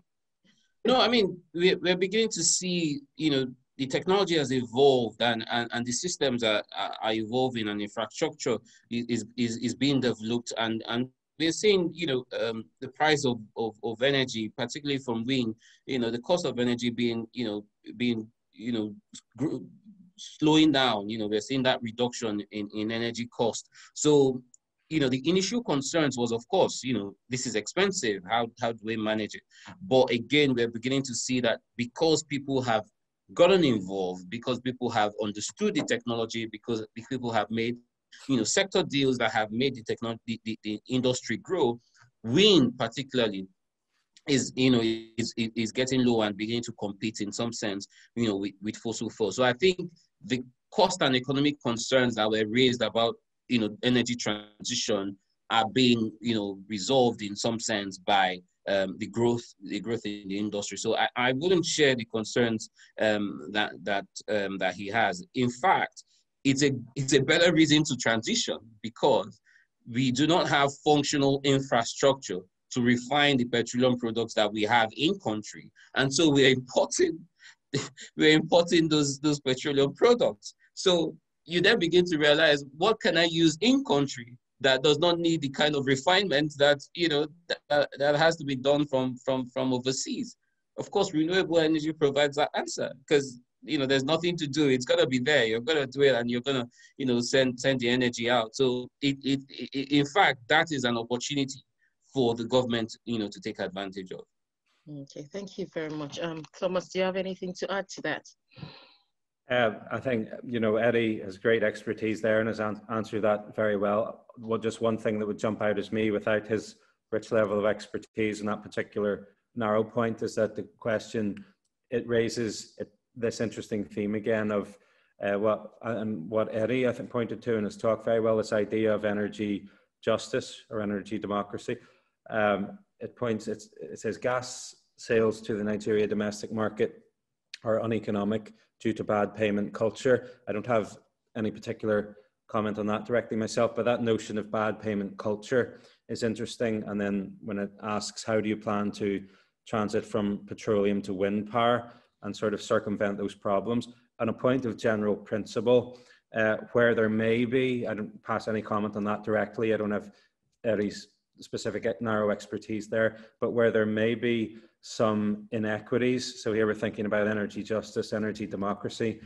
No, I mean, we're, we're beginning to see, you know, the technology has evolved and, and, and the systems are, are evolving and infrastructure is, is, is being developed and, and we're seeing, you know, um, the price of, of, of energy, particularly from wind, you know, the cost of energy being, you know, being, you know, slowing down, you know, we're seeing that reduction in, in energy cost. So you know, the initial concerns was, of course, you know, this is expensive. How, how do we manage it? But again, we're beginning to see that because people have gotten involved, because people have understood the technology, because people have made, you know, sector deals that have made the technology, the, the, industry grow, wind particularly is you know is, is getting low and beginning to compete in some sense you know with, with fossil fuels so i think the cost and economic concerns that were raised about you know, energy transition are being, you know, resolved in some sense by um, the growth, the growth in the industry. So I, I wouldn't share the concerns um, that that um, that he has. In fact, it's a it's a better reason to transition because we do not have functional infrastructure to refine the petroleum products that we have in country, and so we're importing we're importing those those petroleum products. So you then begin to realize what can I use in country that does not need the kind of refinement that you know that, that has to be done from from from overseas. Of course, renewable energy provides that answer because you know there's nothing to do. It's gonna be there. You're gonna do it, and you're gonna you know send send the energy out. So it, it, it in fact that is an opportunity for the government you know to take advantage of. Okay, thank you very much. Um, Thomas, do you have anything to add to that? Uh, I think you know Eddie has great expertise there and has an- answered that very well. Well, just one thing that would jump out as me without his rich level of expertise in that particular narrow point is that the question it raises it, this interesting theme again of uh, what and what Eddie I think pointed to in his talk very well this idea of energy justice or energy democracy. Um, it points it says gas sales to the Nigeria domestic market are uneconomic due to bad payment culture. I don't have any particular comment on that directly myself, but that notion of bad payment culture is interesting. And then when it asks, how do you plan to transit from petroleum to wind power and sort of circumvent those problems? On a point of general principle, uh, where there may be, I don't pass any comment on that directly. I don't have any specific narrow expertise there, but where there may be some inequities. So here we're thinking about energy justice, energy democracy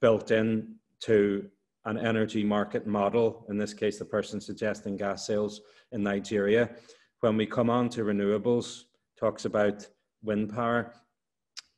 built in to an energy market model. In this case, the person suggesting gas sales in Nigeria. When we come on to renewables, talks about wind power,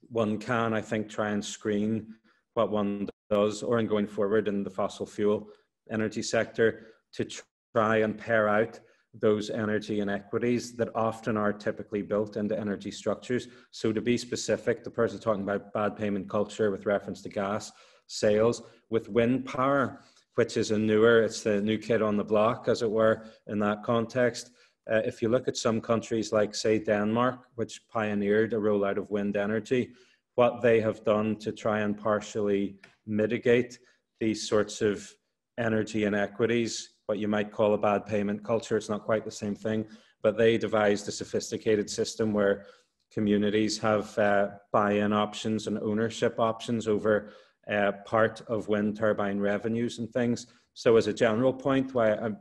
one can, I think, try and screen what one does or in going forward in the fossil fuel energy sector to try and pare out those energy inequities that often are typically built into energy structures. So to be specific, the person talking about bad payment culture with reference to gas sales, with wind power, which is a newer, it's the new kid on the block, as it were, in that context. Uh, if you look at some countries like, say, Denmark, which pioneered a rollout of wind energy, what they have done to try and partially mitigate these sorts of energy inequities what you might call a bad payment culture. It's not quite the same thing, but they devised a sophisticated system where communities have uh, buy-in options and ownership options over uh, part of wind turbine revenues and things. So as a general point, why um,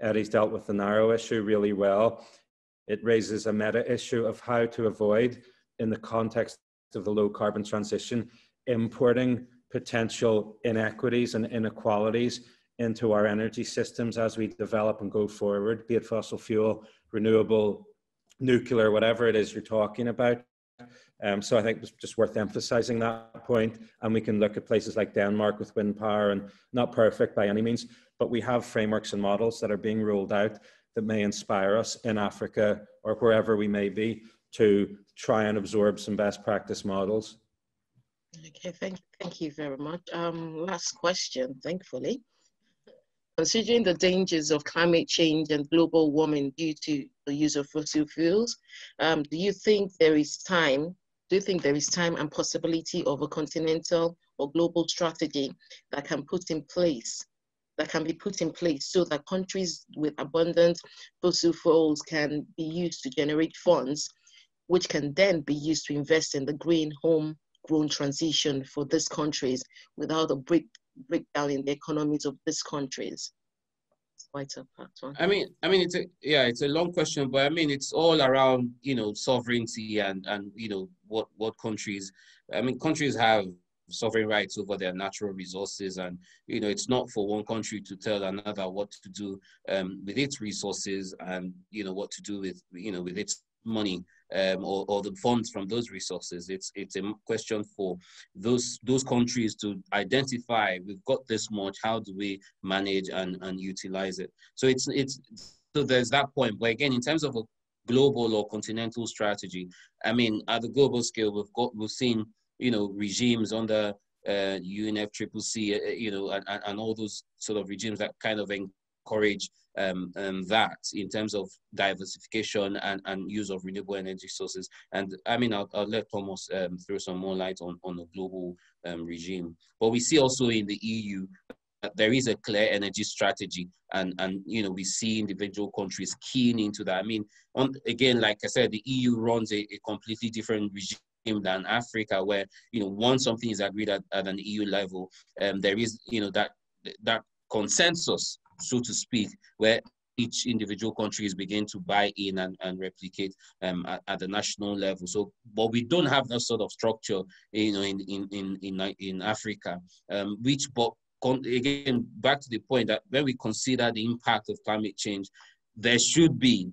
Eddie's dealt with the narrow issue really well, it raises a meta issue of how to avoid, in the context of the low carbon transition, importing potential inequities and inequalities into our energy systems as we develop and go forward, be it fossil fuel, renewable, nuclear, whatever it is you're talking about. Um, so I think it's just worth emphasizing that point. And we can look at places like Denmark with wind power and not perfect by any means, but we have frameworks and models that are being rolled out that may inspire us in Africa or wherever we may be to try and absorb some best practice models. Okay, thank, thank you very much. Um, last question, thankfully. Considering the dangers of climate change and global warming due to the use of fossil fuels, um, do you think there is time, do you think there is time and possibility of a continental or global strategy that can put in place, that can be put in place so that countries with abundant fossil fuels can be used to generate funds, which can then be used to invest in the green home grown transition for these countries without a break, breakdown in the economies of these countries? quite a one. I mean, I mean, it's a yeah, it's a long question, but I mean, it's all around you know sovereignty and and you know what what countries. I mean, countries have sovereign rights over their natural resources, and you know, it's not for one country to tell another what to do um, with its resources and you know what to do with you know with its money um, or, or the funds from those resources. It's it's a question for those those countries to identify we've got this much. How do we manage and, and utilize it? So it's it's so there's that point. But again, in terms of a global or continental strategy, I mean, at the global scale, we've got we've seen you know regimes under uh, UNFCCC, uh, you know, and, and all those sort of regimes that kind of encourage um, um, that in terms of diversification and, and use of renewable energy sources. And I mean, I'll, I'll let Thomas um, throw some more light on, on the global um, regime. But we see also in the EU that there is a clear energy strategy and, and you know, we see individual countries keen into that. I mean, on, again, like I said, the EU runs a, a completely different regime than Africa, where you know once something is agreed at, at an EU level, um, there is you know that that consensus so to speak, where each individual country is beginning to buy in and, and replicate um, at, at, the national level. So, but we don't have that sort of structure, you know, in in in in, in Africa, um, which but again back to the point that when we consider the impact of climate change, there should be,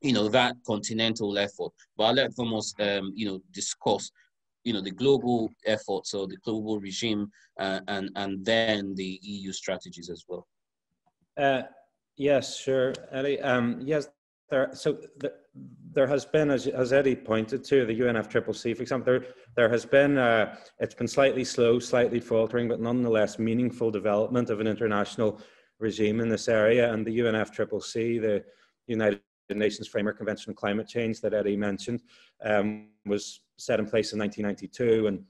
you know, that continental effort. But I'll let Thomas, um, you know, discuss you know the global efforts or the global regime uh, and and then the EU strategies as well. Uh, yes, sure, Eddie. Um, yes, there. So the, there has been, as, as Eddie pointed to, the UNFCCC, for example, there, there has been, uh, it's been slightly slow, slightly faltering, but nonetheless meaningful development of an international regime in this area. And the UNFCCC, the United Nations Framework Convention on Climate Change that Eddie mentioned, um, was set in place in 1992 and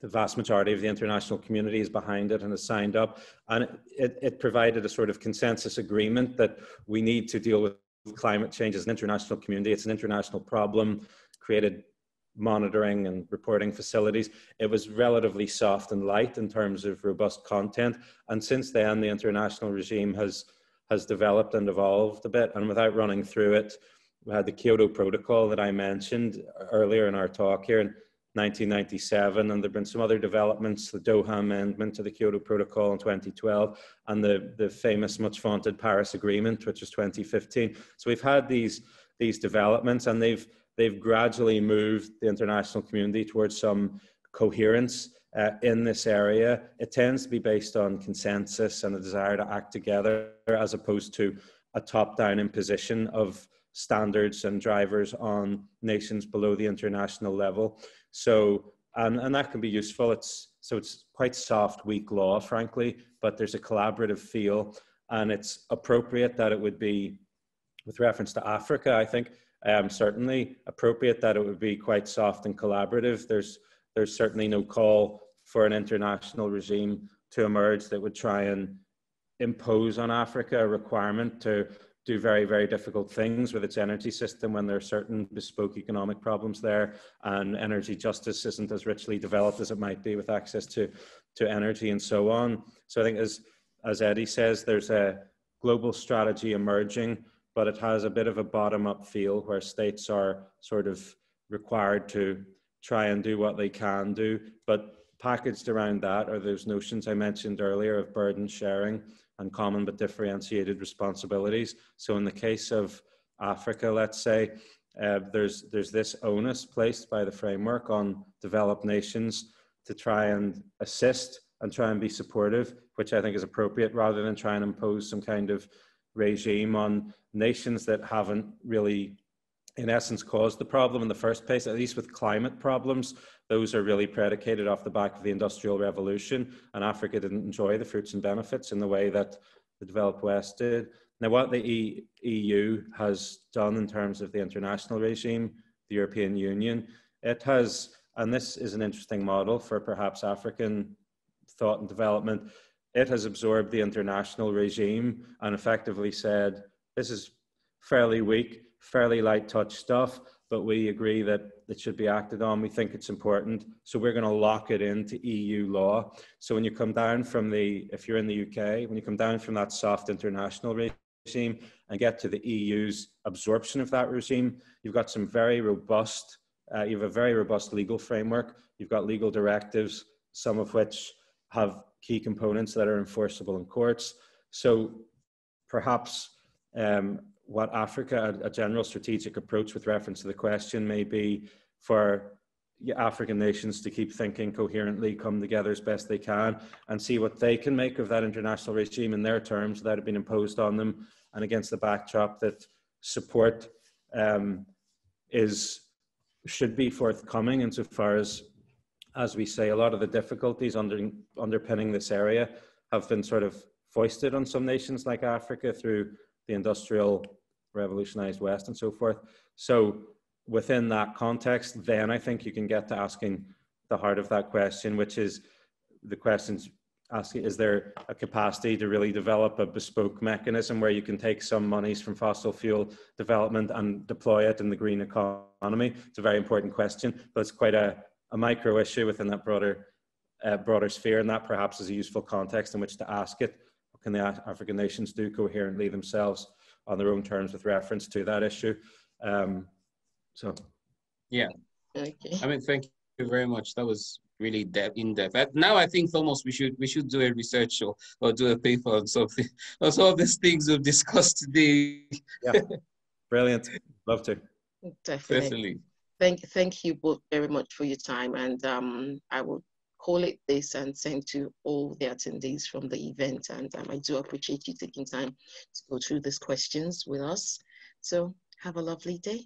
the vast majority of the international community is behind it and has signed up. And it, it provided a sort of consensus agreement that we need to deal with climate change as an international community. It's an international problem, created monitoring and reporting facilities. It was relatively soft and light in terms of robust content. And since then, the international regime has, has developed and evolved a bit. And without running through it, we had the Kyoto Protocol that I mentioned earlier in our talk here. And 1997, and there have been some other developments, the Doha Amendment to the Kyoto Protocol in 2012, and the, the famous, much vaunted Paris Agreement, which was 2015. So we've had these, these developments, and they've, they've gradually moved the international community towards some coherence uh, in this area. It tends to be based on consensus and a desire to act together, as opposed to a top-down imposition of standards and drivers on nations below the international level. So, and, and that can be useful. It's, so it's quite soft, weak law, frankly, but there's a collaborative feel and it's appropriate that it would be, with reference to Africa, I think, um, certainly appropriate that it would be quite soft and collaborative. There's, there's certainly no call for an international regime to emerge that would try and impose on Africa a requirement to do very, very difficult things with its energy system when there are certain bespoke economic problems there and energy justice isn't as richly developed as it might be with access to, to energy and so on. So I think as, as Eddie says, there's a global strategy emerging, but it has a bit of a bottom up feel where states are sort of required to try and do what they can do. But packaged around that are those notions I mentioned earlier of burden sharing and common but differentiated responsibilities. So in the case of Africa, let's say, uh, there's, there's this onus placed by the framework on developed nations to try and assist and try and be supportive, which I think is appropriate rather than try and impose some kind of regime on nations that haven't really in essence caused the problem in the first place, at least with climate problems. Those are really predicated off the back of the Industrial Revolution, and Africa didn't enjoy the fruits and benefits in the way that the developed West did. Now, what the e EU has done in terms of the international regime, the European Union, it has, and this is an interesting model for perhaps African thought and development, it has absorbed the international regime and effectively said, this is fairly weak, fairly light touch stuff, but we agree that it should be acted on. We think it's important. So we're going to lock it into EU law. So when you come down from the, if you're in the UK, when you come down from that soft international regime and get to the EU's absorption of that regime, you've got some very robust, uh, you have a very robust legal framework. You've got legal directives, some of which have key components that are enforceable in courts. So perhaps um, what Africa, a, a, general strategic approach with reference to the question may be for African nations to keep thinking coherently, come together as best they can, and see what they can make of that international regime in their terms that have been imposed on them, and against the backdrop that support um, is should be forthcoming insofar as, as we say, a lot of the difficulties under, underpinning this area have been sort of foisted on some nations like Africa through the industrial revolutionized West and so forth. So within that context, then I think you can get to asking the heart of that question, which is the questions asking, is there a capacity to really develop a bespoke mechanism where you can take some monies from fossil fuel development and deploy it in the green economy? It's a very important question, but it's quite a, a micro issue within that broader uh, broader sphere, and that perhaps is a useful context in which to ask it What can the African nations do coherently themselves on their own terms with reference to that issue? Um, so, yeah. Okay. I mean, thank you very much. That was really depth in depth. Now I think almost we should we should do a research or, or do a paper on something on some of these things we've discussed today. yeah, brilliant. Love to. Definitely. Definitely. Thank thank you both very much for your time, and um, I will call it this and send to all the attendees from the event. And um, I do appreciate you taking time to go through these questions with us. So have a lovely day.